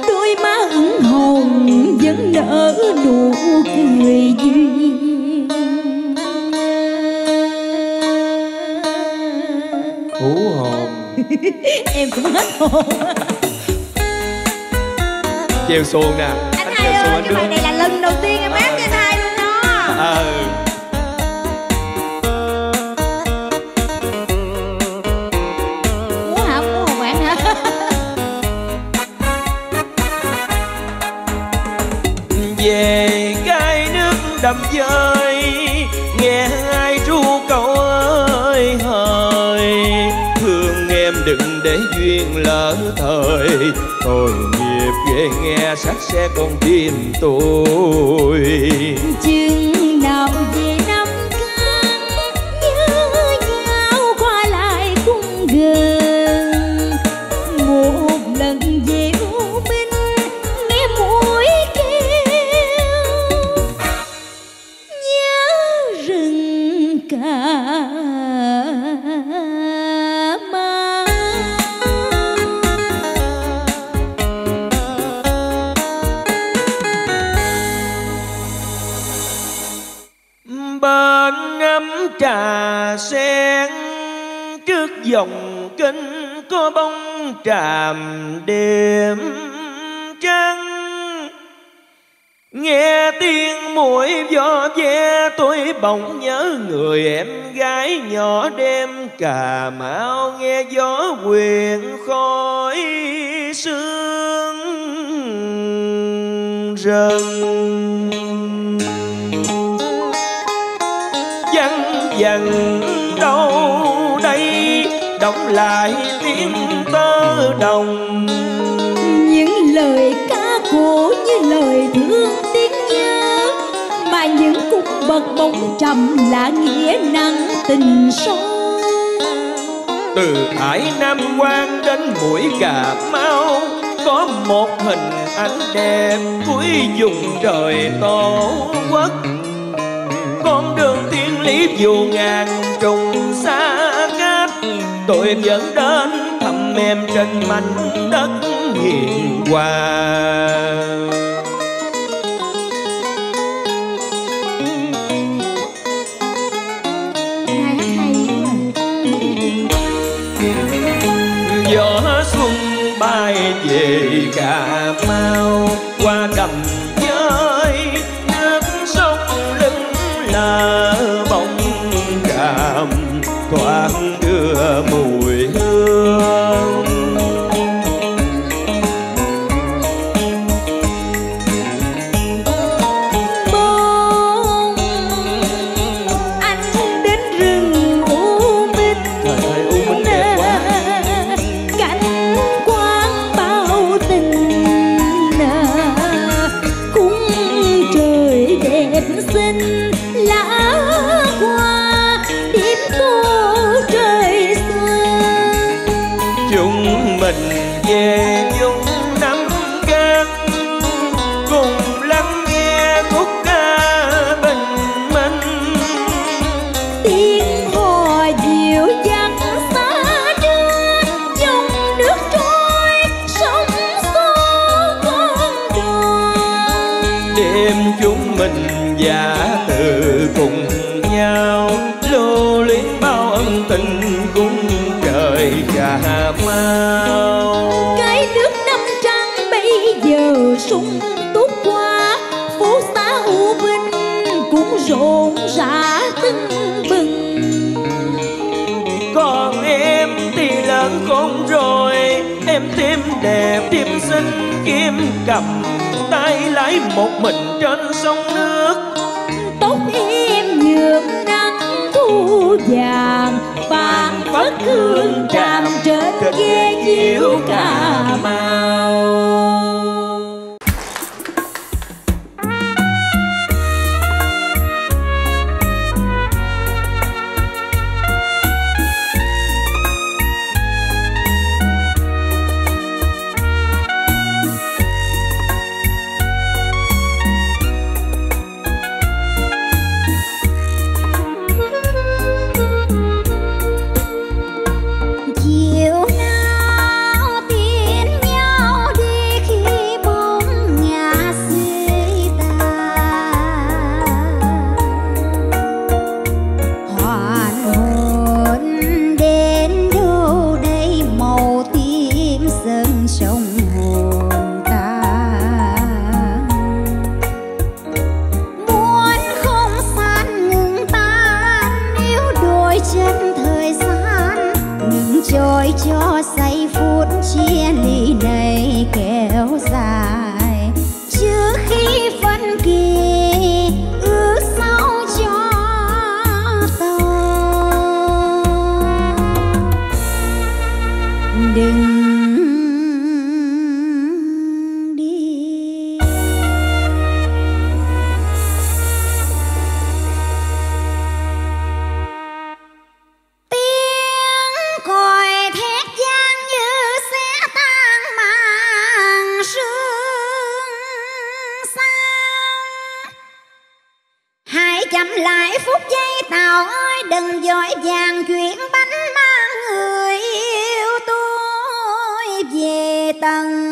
Đôi má ửng hồng vẫn nở nụ cười duyên. Hú hồn. Em cũng hết hồn chèo xuồng nè. Anh anh cái bài đưa này là lần đầu tiên em hát cho anh hai luôn đó. Hả? Về cái nước đầm dơi nghe ai ru câu ơi hời. Thương em đừng để duyên lỡ thời tội về nghe sát xe con tim tôi. tình son từ ải nam quan đến mũi cà mau, có một hình ảnh đẹp cuối vùng trời tổ quốc con đường thiên lý dù ngàn trùng xa cách, tôi vẫn đến thăm em trên mảnh đất hiền hòa. cầm tay lái một mình trên sông nước. Tóc em nhược nắng thu vàng vàng phất hương tràn trên ghế chiếu cà mà chậm lại phút giây tàu ơi, đừng vội vàng chuyển bánh mang người yêu tôi về tầng.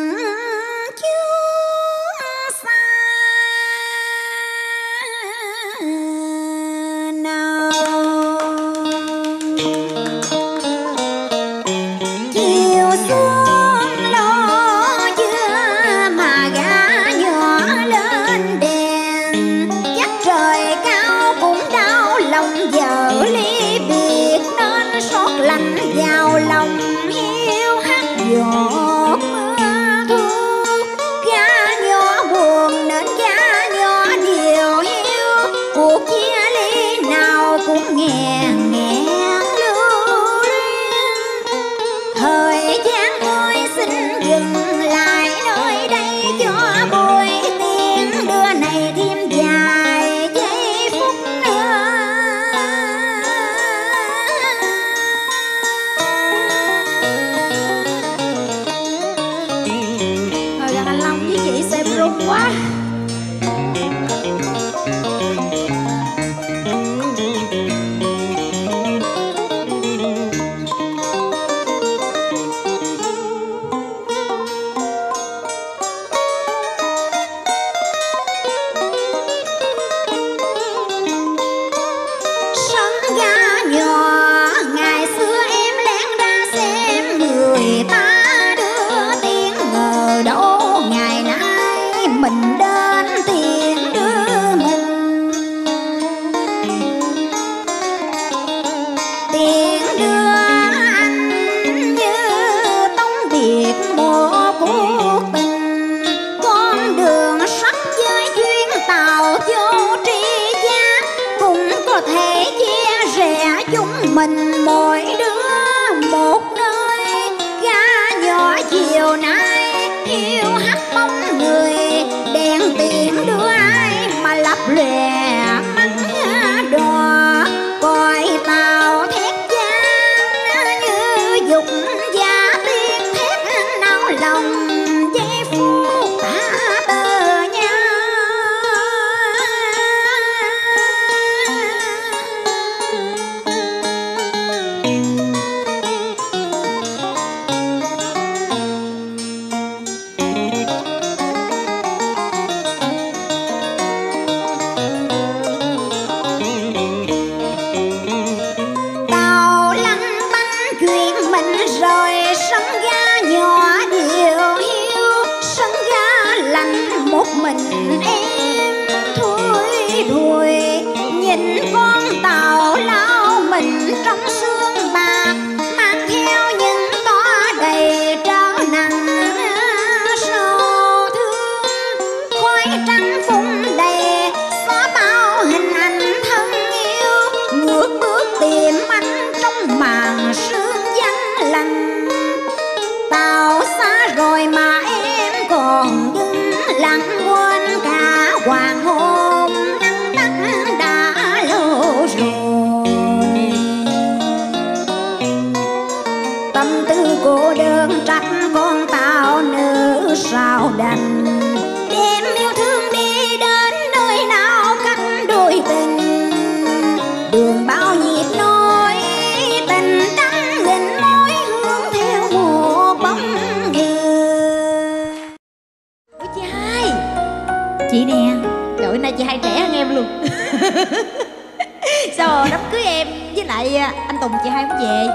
Tùng chị hai không về.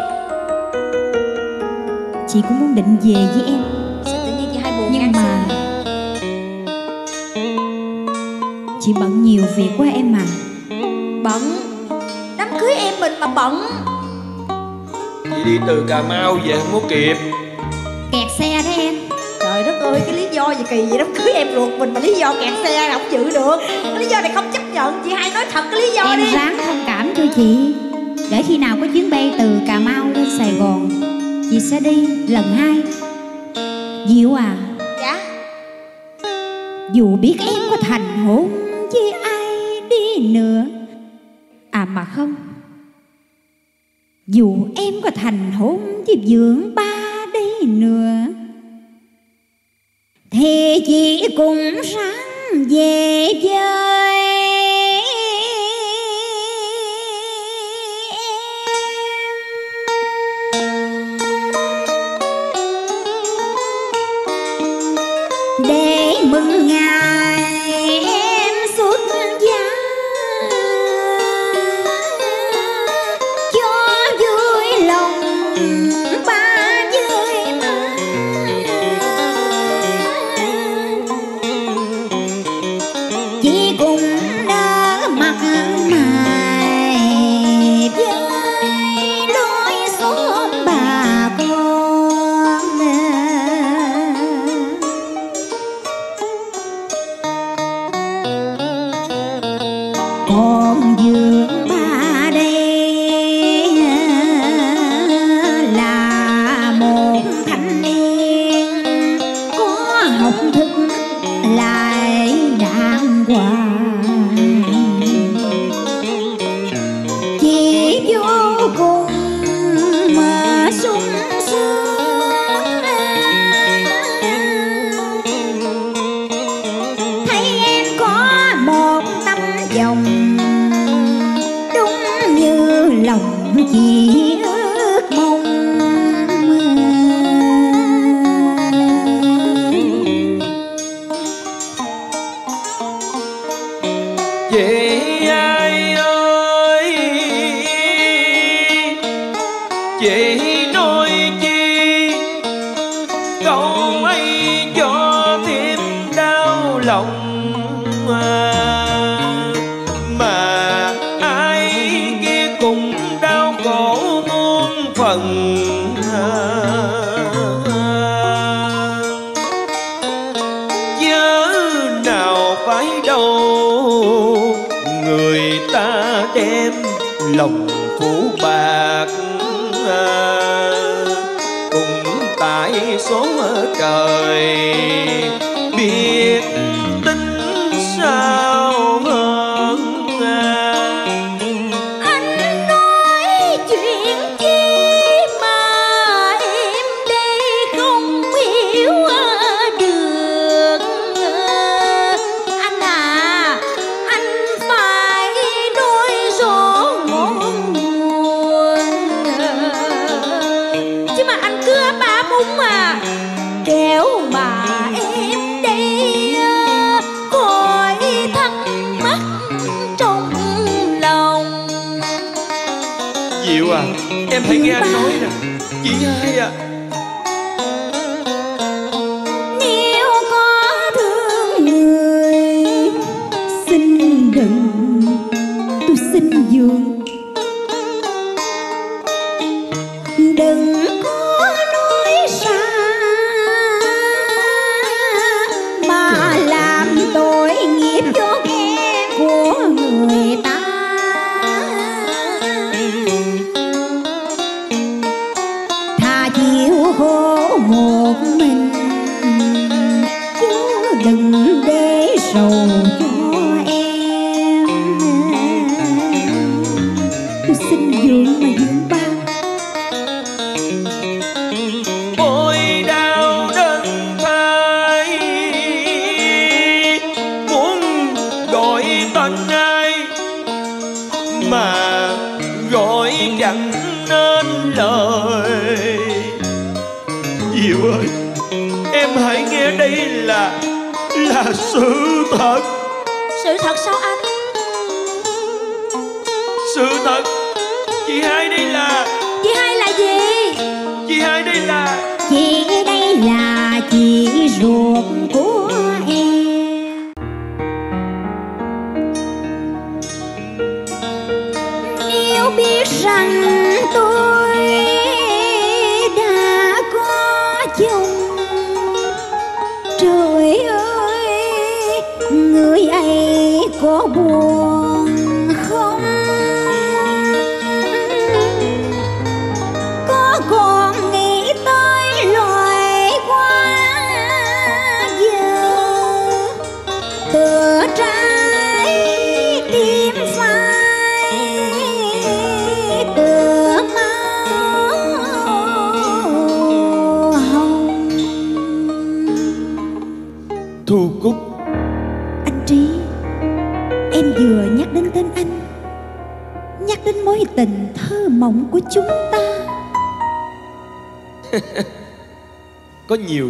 Chị cũng muốn định về với em. Sao tự nhiên chị hai buồn Nhưng mà? Chị bận nhiều việc quá em mà. Bận? Đám cưới em mình mà bận. Chị đi từ Cà Mau về không có kịp. Kẹt xe đó em. Trời đất ơi cái lý do gì kỳ vậy? Đám cưới em ruột mình mà lý do kẹt xe không giữ được? Cái lý do này không chấp nhận. Chị hai nói thật cái lý do em đi. Em ráng thông cảm cho chị để khi nào có chuyến bay từ Cà Mau lên Sài Gòn chị sẽ đi lần hai. Diệu à Dạ. Dù biết em có thành hôn với ai đi nữa. À mà không Dù em có thành hôn với dưỡng ba đi nữa Thì chị cũng ráng về chơi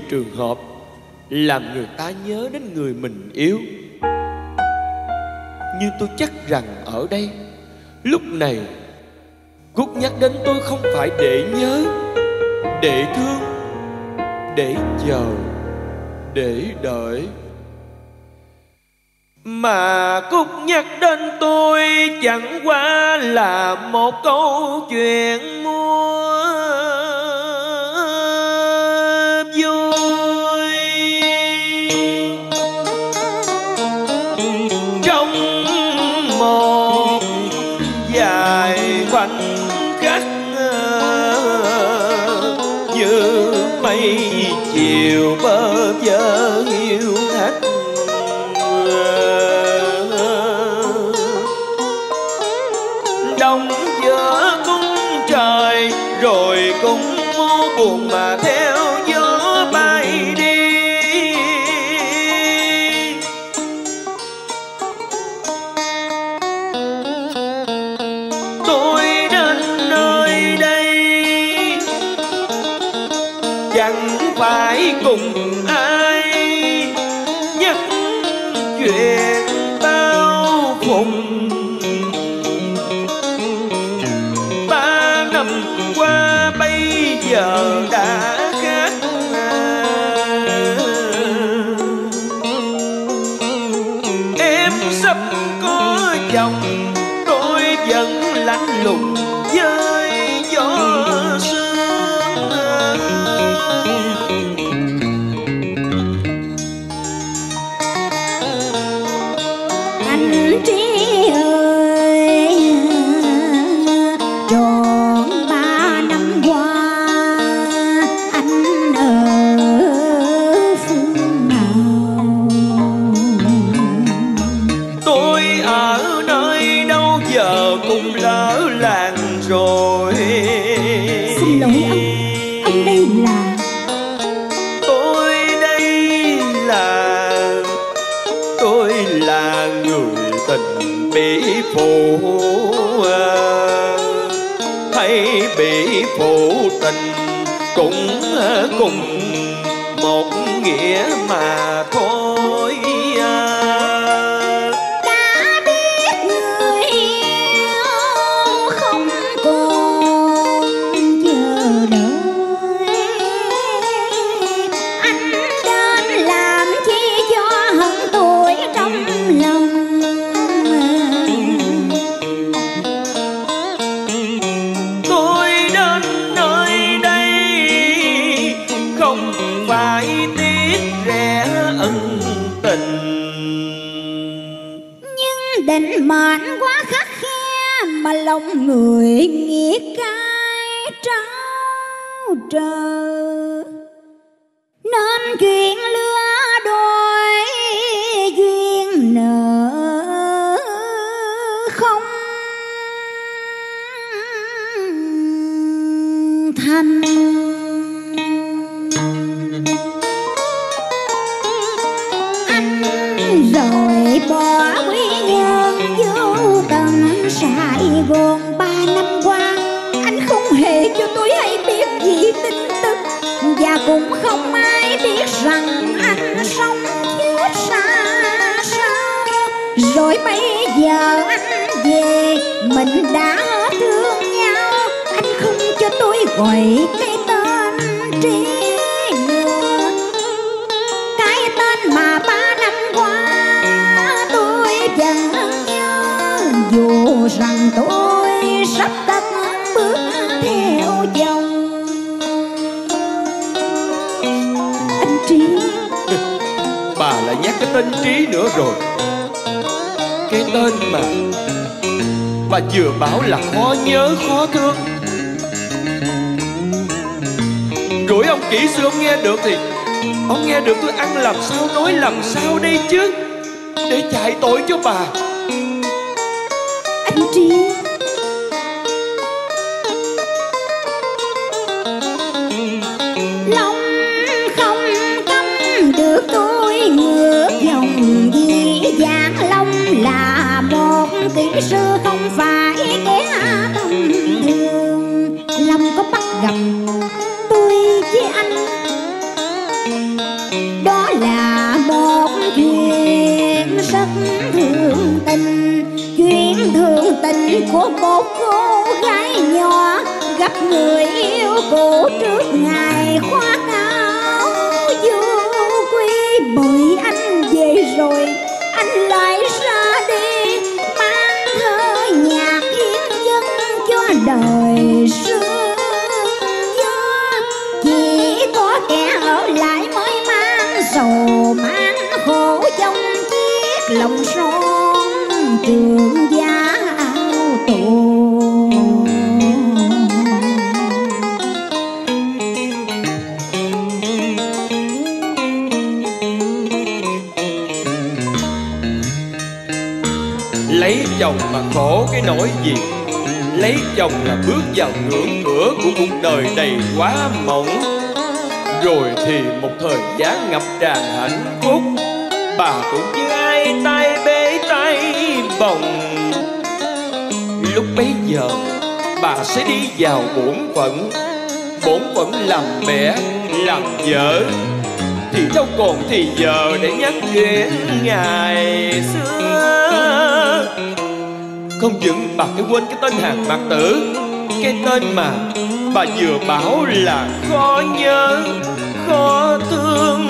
trường hợp làm người ta nhớ đến người mình yêu như tôi chắc rằng ở đây, lúc này gút nhắc đến tôi không phải để nhớ, để thương, để chờ, để đợi. Mà cúc nhắc đến tôi chẳng qua là một câu chuyện Yeah. Chuyện thường tình của một cô gái nhỏ gặp người yêu cũ trước ngày khoác áo du quy bởi anh về rồi, anh lại ra đi, mang thơ nhạc hiến dân cho đời. Trường giá tù lấy chồng mà khổ cái nỗi gì? Lấy chồng là bước vào ngưỡng cửa của cuộc đời đầy quá mộng rồi thì một thời gian ngập tràn hạnh phúc, bà cũng như ai tay vòng. Lúc bấy giờ, bà sẽ đi vào bổn phận. Bổn phận làm mẹ, làm vợ. Thì đâu còn thì giờ để nhắc đến ngày xưa. Không những bà cái quên cái tên hàng mạc tử, cái tên mà bà vừa bảo là khó nhớ, khó thương.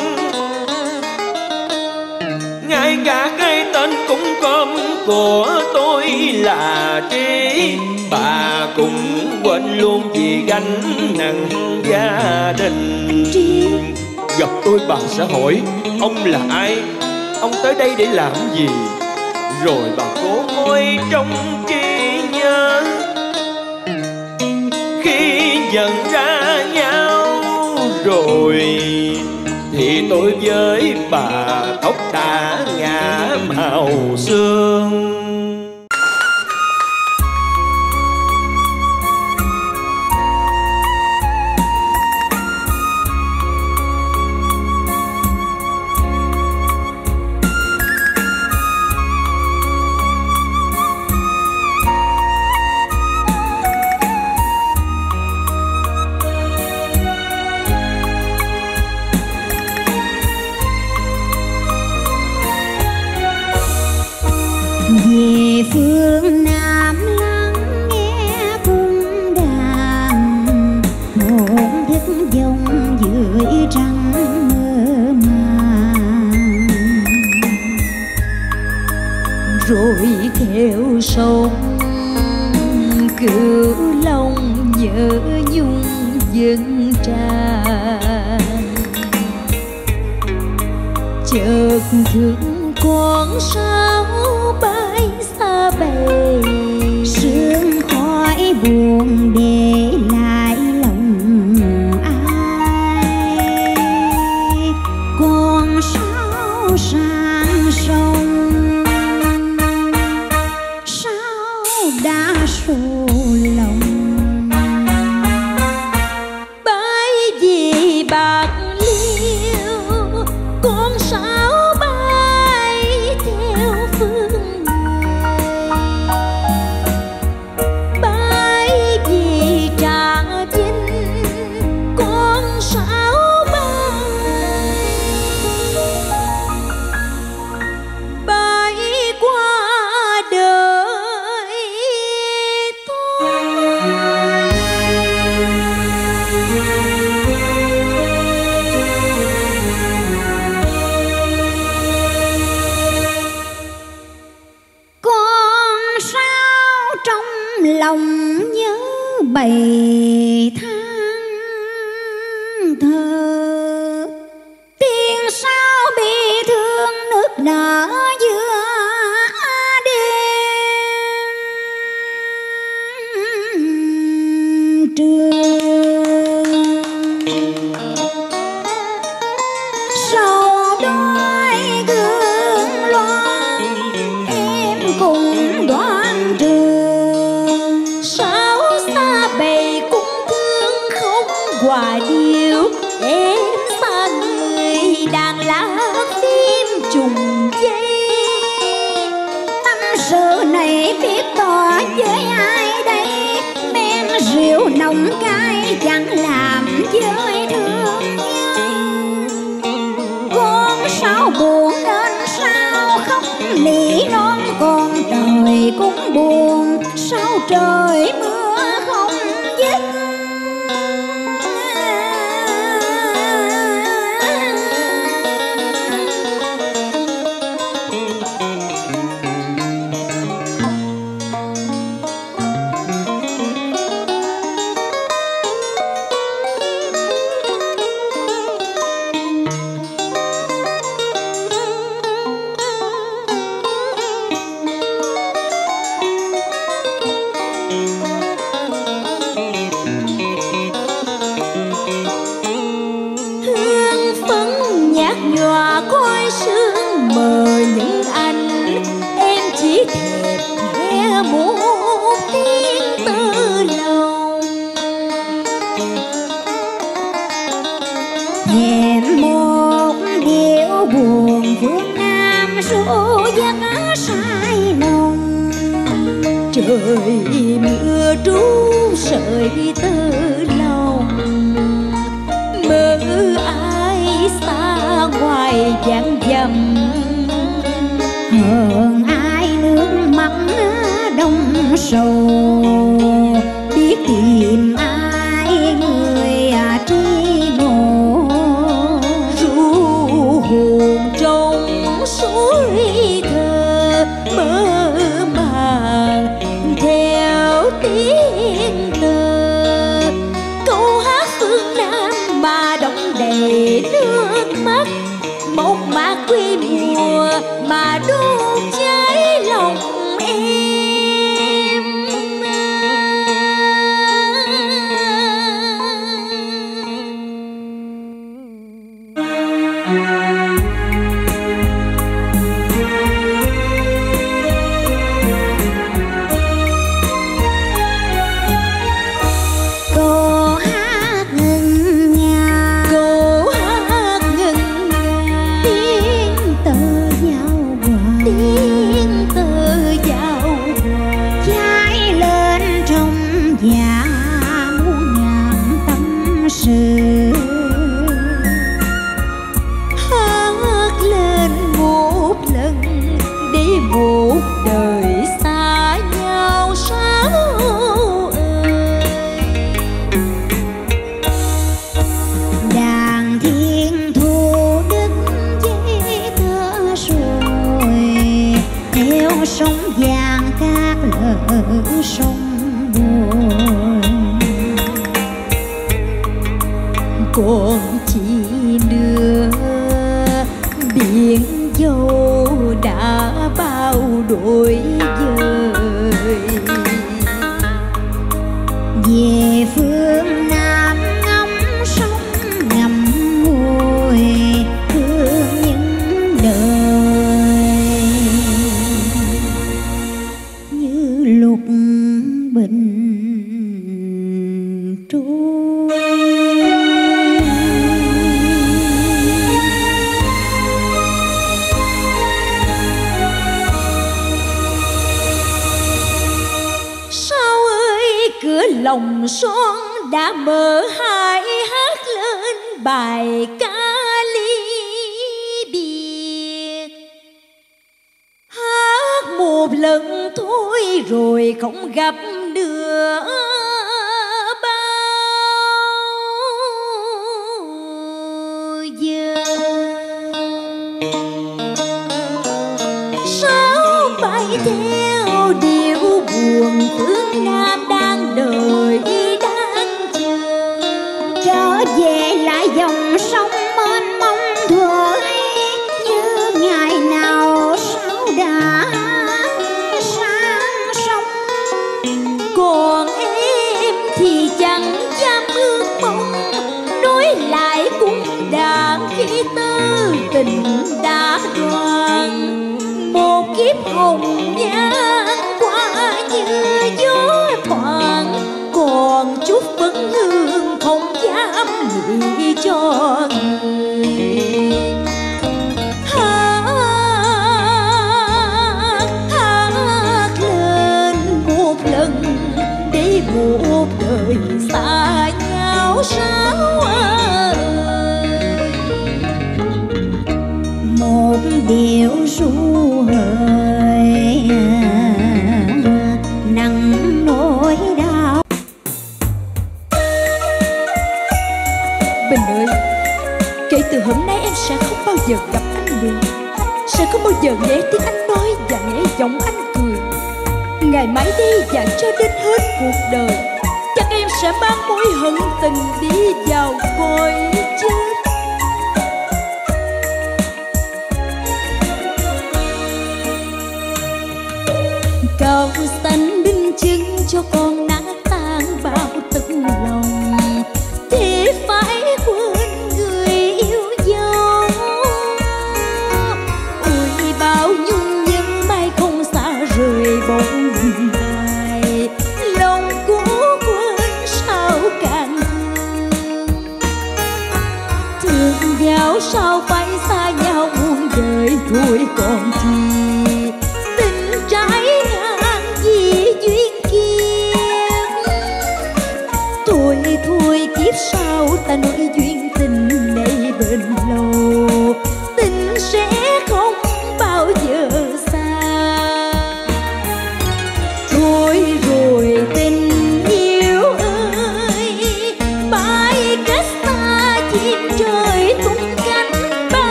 Ngay cả tên cũng con của tôi là trí. Bà cũng quên luôn vì gánh nặng gia đình. Trí. Gặp tôi bà sẽ hỏi ông là ai? Ông tới đây để làm gì? Rồi bà cố ngồi trong trí nhớ. Khi nhận ra tôi với bà tóc đã ngả màu xương.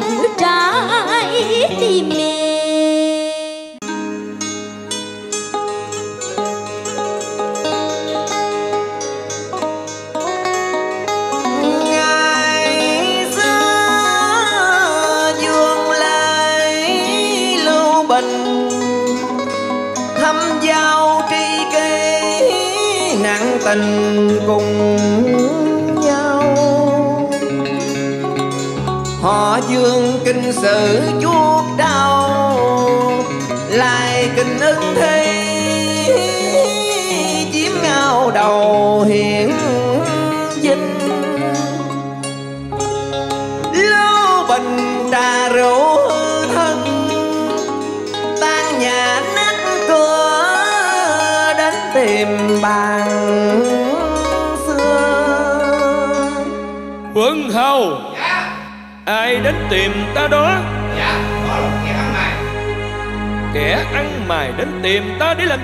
Tù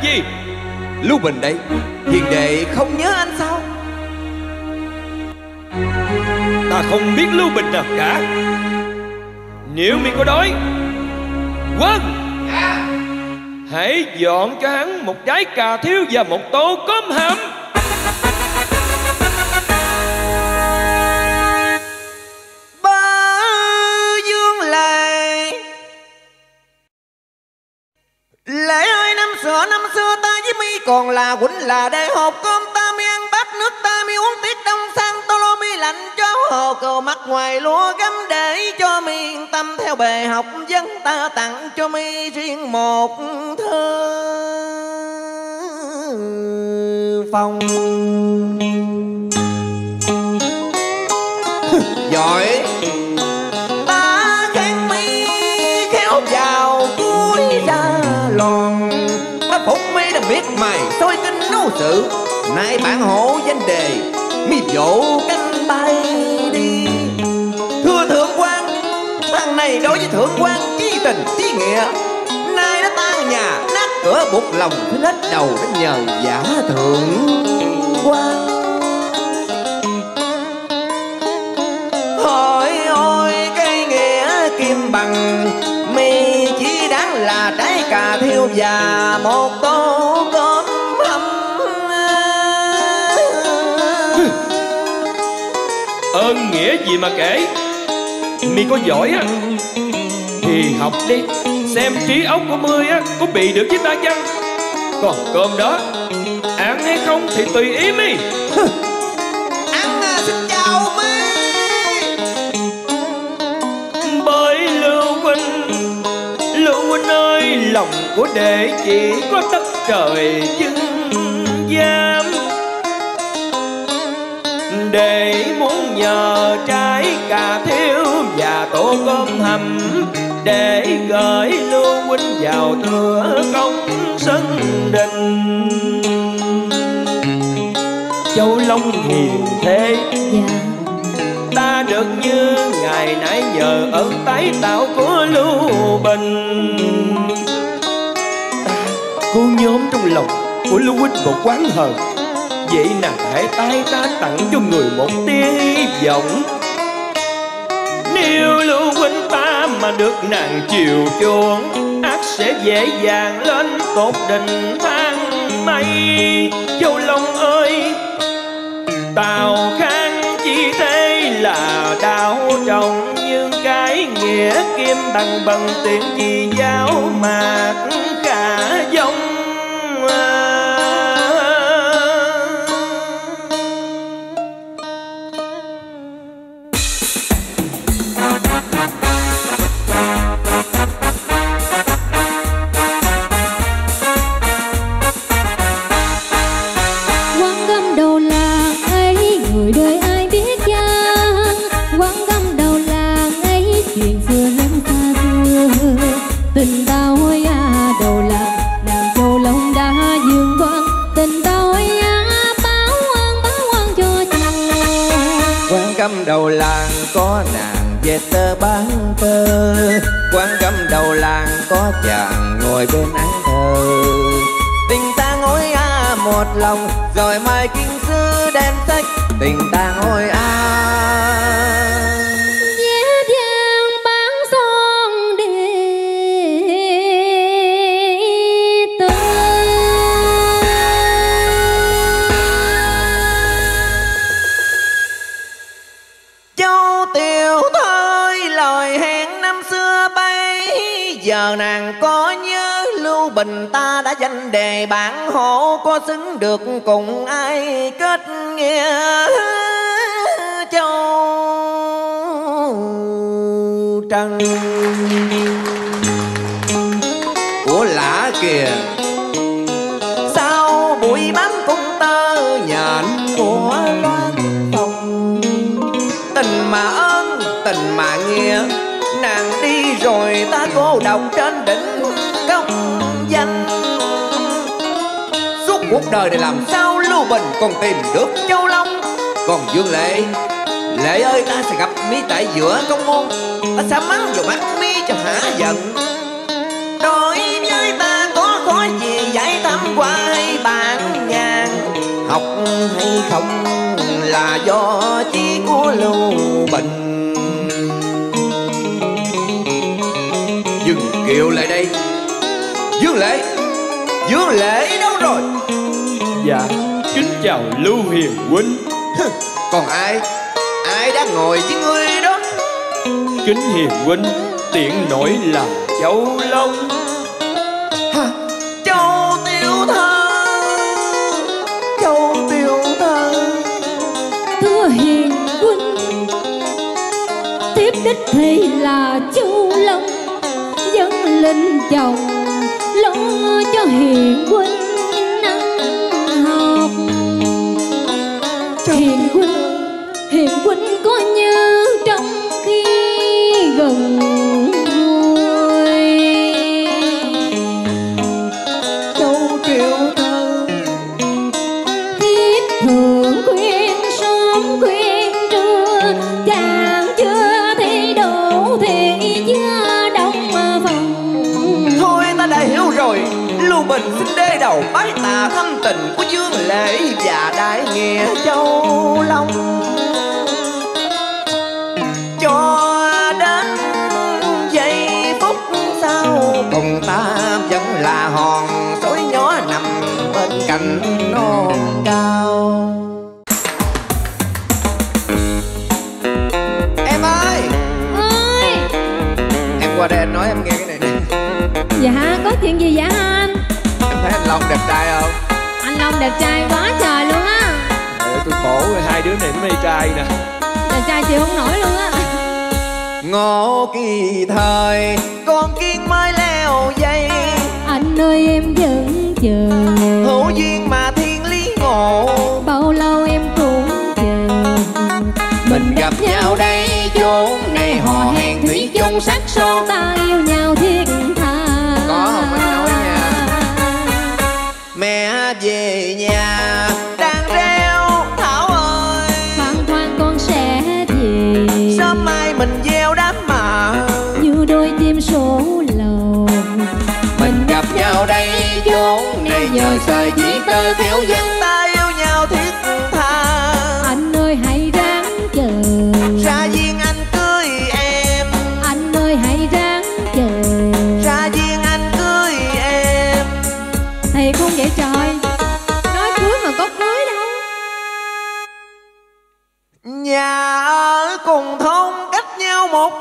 gì? Lưu Bình đây Hiền đệ không nhớ anh sao? Ta không biết Lưu Bình nào cả. Nếu miệng có đói Quân Dạ, Hãy dọn cho hắn một trái cà thiếu và một tô cơm hầm ta tặng cho mi riêng một thơ phòng. Giỏi. Ta khen mi khéo vào cuối ra lòn. Ta phục mi đã biết mày tôi kinh nấu sự. Nay bạn hộ danh đề mi vỗ cánh bay đi. Thưa thượng quan thằng này đối với thượng quan tình chí nghĩa. Nay nó tan nhà, nát cửa buộc lòng phải hết đầu nó nhờ giả thượng quan. Hỏi ôi cây nghĩa kim bằng, Mi chỉ đáng là trái cà thiêu và một tô cơm hâm Ơn nghĩa gì mà kể? Mi có giỏi á thì học đi. Xem trí óc của mươi á Có bị được với ta chăng? Còn cơm đó Ăn hay không thì tùy ý mi. Ăn à, xin chào mi. Bởi Lưu Huynh Lưu Huynh ơi Lòng của đệ chỉ có đất trời chứng giam Để muốn nhờ trái cà thiếu và tô cơm hầm để gửi lưu huynh vào thừa công sân đình. Châu long hiền thế dạ. ta được như ngày nãy giờ ơn tái tạo của lưu bình. Ta cô nhóm trong lòng của lưu huynh một quán hờn. Vậy nàng hãy tay ta tặng cho người một tia hy vọng đức được nàng chiều chuộng, ác sẽ dễ dàng lên tột đình thang mây. Châu long ơi, tào khang chi thế là đau trọng, nhưng cái nghĩa kim bằng bằng tiền chi giáo mạc. Tơ bán thơ Quan cầm đầu làng có chàng ngồi bên án thờ. Tình ta ngồi a một lòng, Rồi mai kinh sư đem sách Tình ta ngồi a à bạn đề Có xứng được cùng ai kết nghĩa? Châu Trần. Của lã kìa đời này làm sao lưu bình còn tìm được châu long. Còn dương lệ lệ ơi, ta sẽ gặp mi tại giữa công môn. Ta sẽ mắng vào mắt mi cho hả giận. Đối với ta có khó gì giải thăm qua hay bản nhàn học hay không là do chí của lưu bình dương kiều lại đây. Dương lệ dương lệ chào lưu hiền huynh. Còn ai? Ai đang ngồi với ngươi đó? Kính hiền huynh tiện nổi là châu long. Hả? châu tiểu thơ châu tiểu thơ thưa hiền huynh tiếp đích thì là chu long. Dân linh chồng lo cho hiền huynh hiền huynh vẫn là hòn sói nhỏ nằm bên cạnh non cao. Em ơi! Ơi Em qua đây anh nói em nghe cái này nè. Dạ có chuyện gì vậy anh? Em thấy anh Long đẹp trai không? anh long đẹp trai quá trời luôn á. Ôi, tôi khổ rồi hai đứa này nó mê trai nè. Đẹp trai chịu không nổi luôn á. Ngộ kỳ thời con kiến mới leo dây anh ơi em vẫn chờ Hữu duyên mà thiên lý ngộ. Bao lâu em cũng chờ. Mình gặp nhau đây chốn này hò hẹn thủy chung sắc son. Ta yêu nhau thiết tha. Có không? Anh nói nha. Mẹ về nhà nhờ sợi chỉ tơ thiếu dân.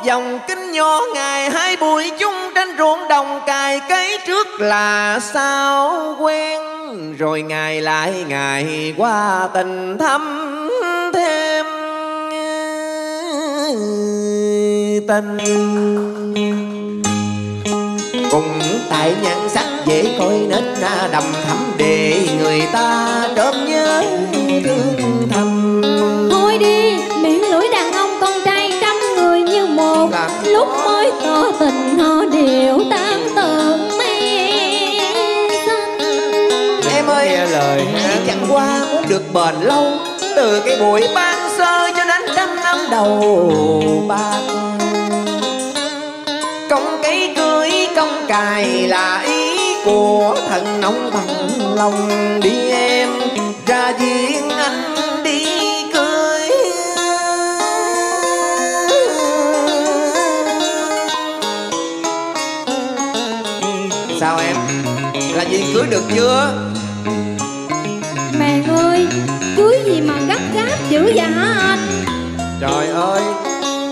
Dòng kinh nho Ngày hai buổi chung trên ruộng đồng cài cấy trước là sao quen. Rồi ngày lại ngày qua tình thâm thêm tình. Cùng tại nhan sắc dễ coi nết na đầm thắm để người ta trớm nhớ thương. Lúc mới tỏ tình họ đều tan xanh em ơi nghe lời chỉ chẳng qua muốn được bền lâu từ cái buổi ban sơ cho đến trăm năm đầu bạc. Công cây cưới công cài là ý của thần nông bằng lòng đi em ra duyên duyên cưới được chưa? Mẹ ơi cưới gì mà gấp gáp dữ vậy hả anh? Trời ơi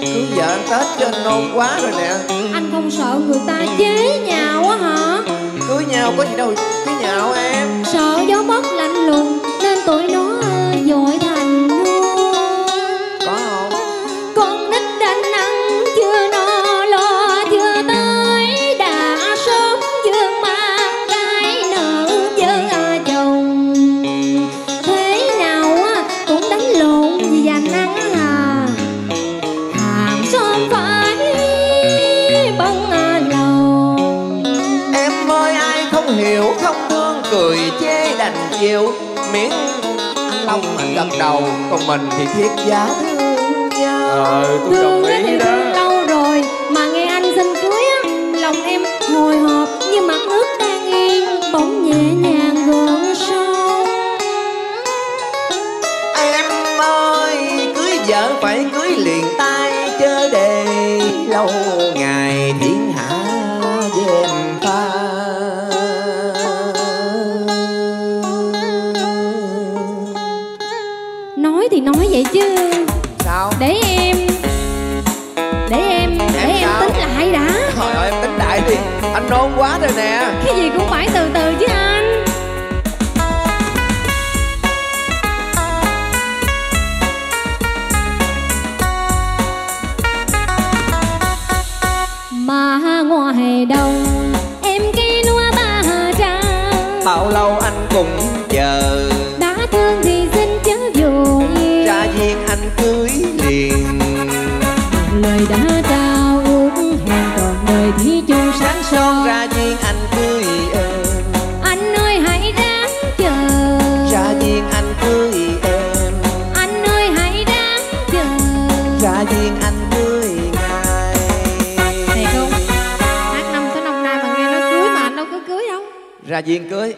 Cưới vợ ăn Tết cho anh nôn quá rồi nè. Anh không sợ người ta chế nhạo á hả? Cưới nhau có gì đâu Cưới nhạo em. Sợ gió mất lạnh lùng Nên tụi nó đầu Còn mình thì thiết giá thương nhau ờ tôi đồng Thương thì ý đó. lâu rồi Mà nghe anh xin cưới á Lòng em hồi hộp như mặt nước đang yên Bỗng nhẹ nhàng gợn sóng Em ơi cưới vợ phải cưới liền tay Chớ để lâu ngày thiên thì nói vậy chứ. Sao? Để em Để em Để Em em sao? tính lại đã. Trời ơi em tính đại đi. Anh nôn quá rồi nè. Cái gì cũng phải từ từ đâu viên Cưới.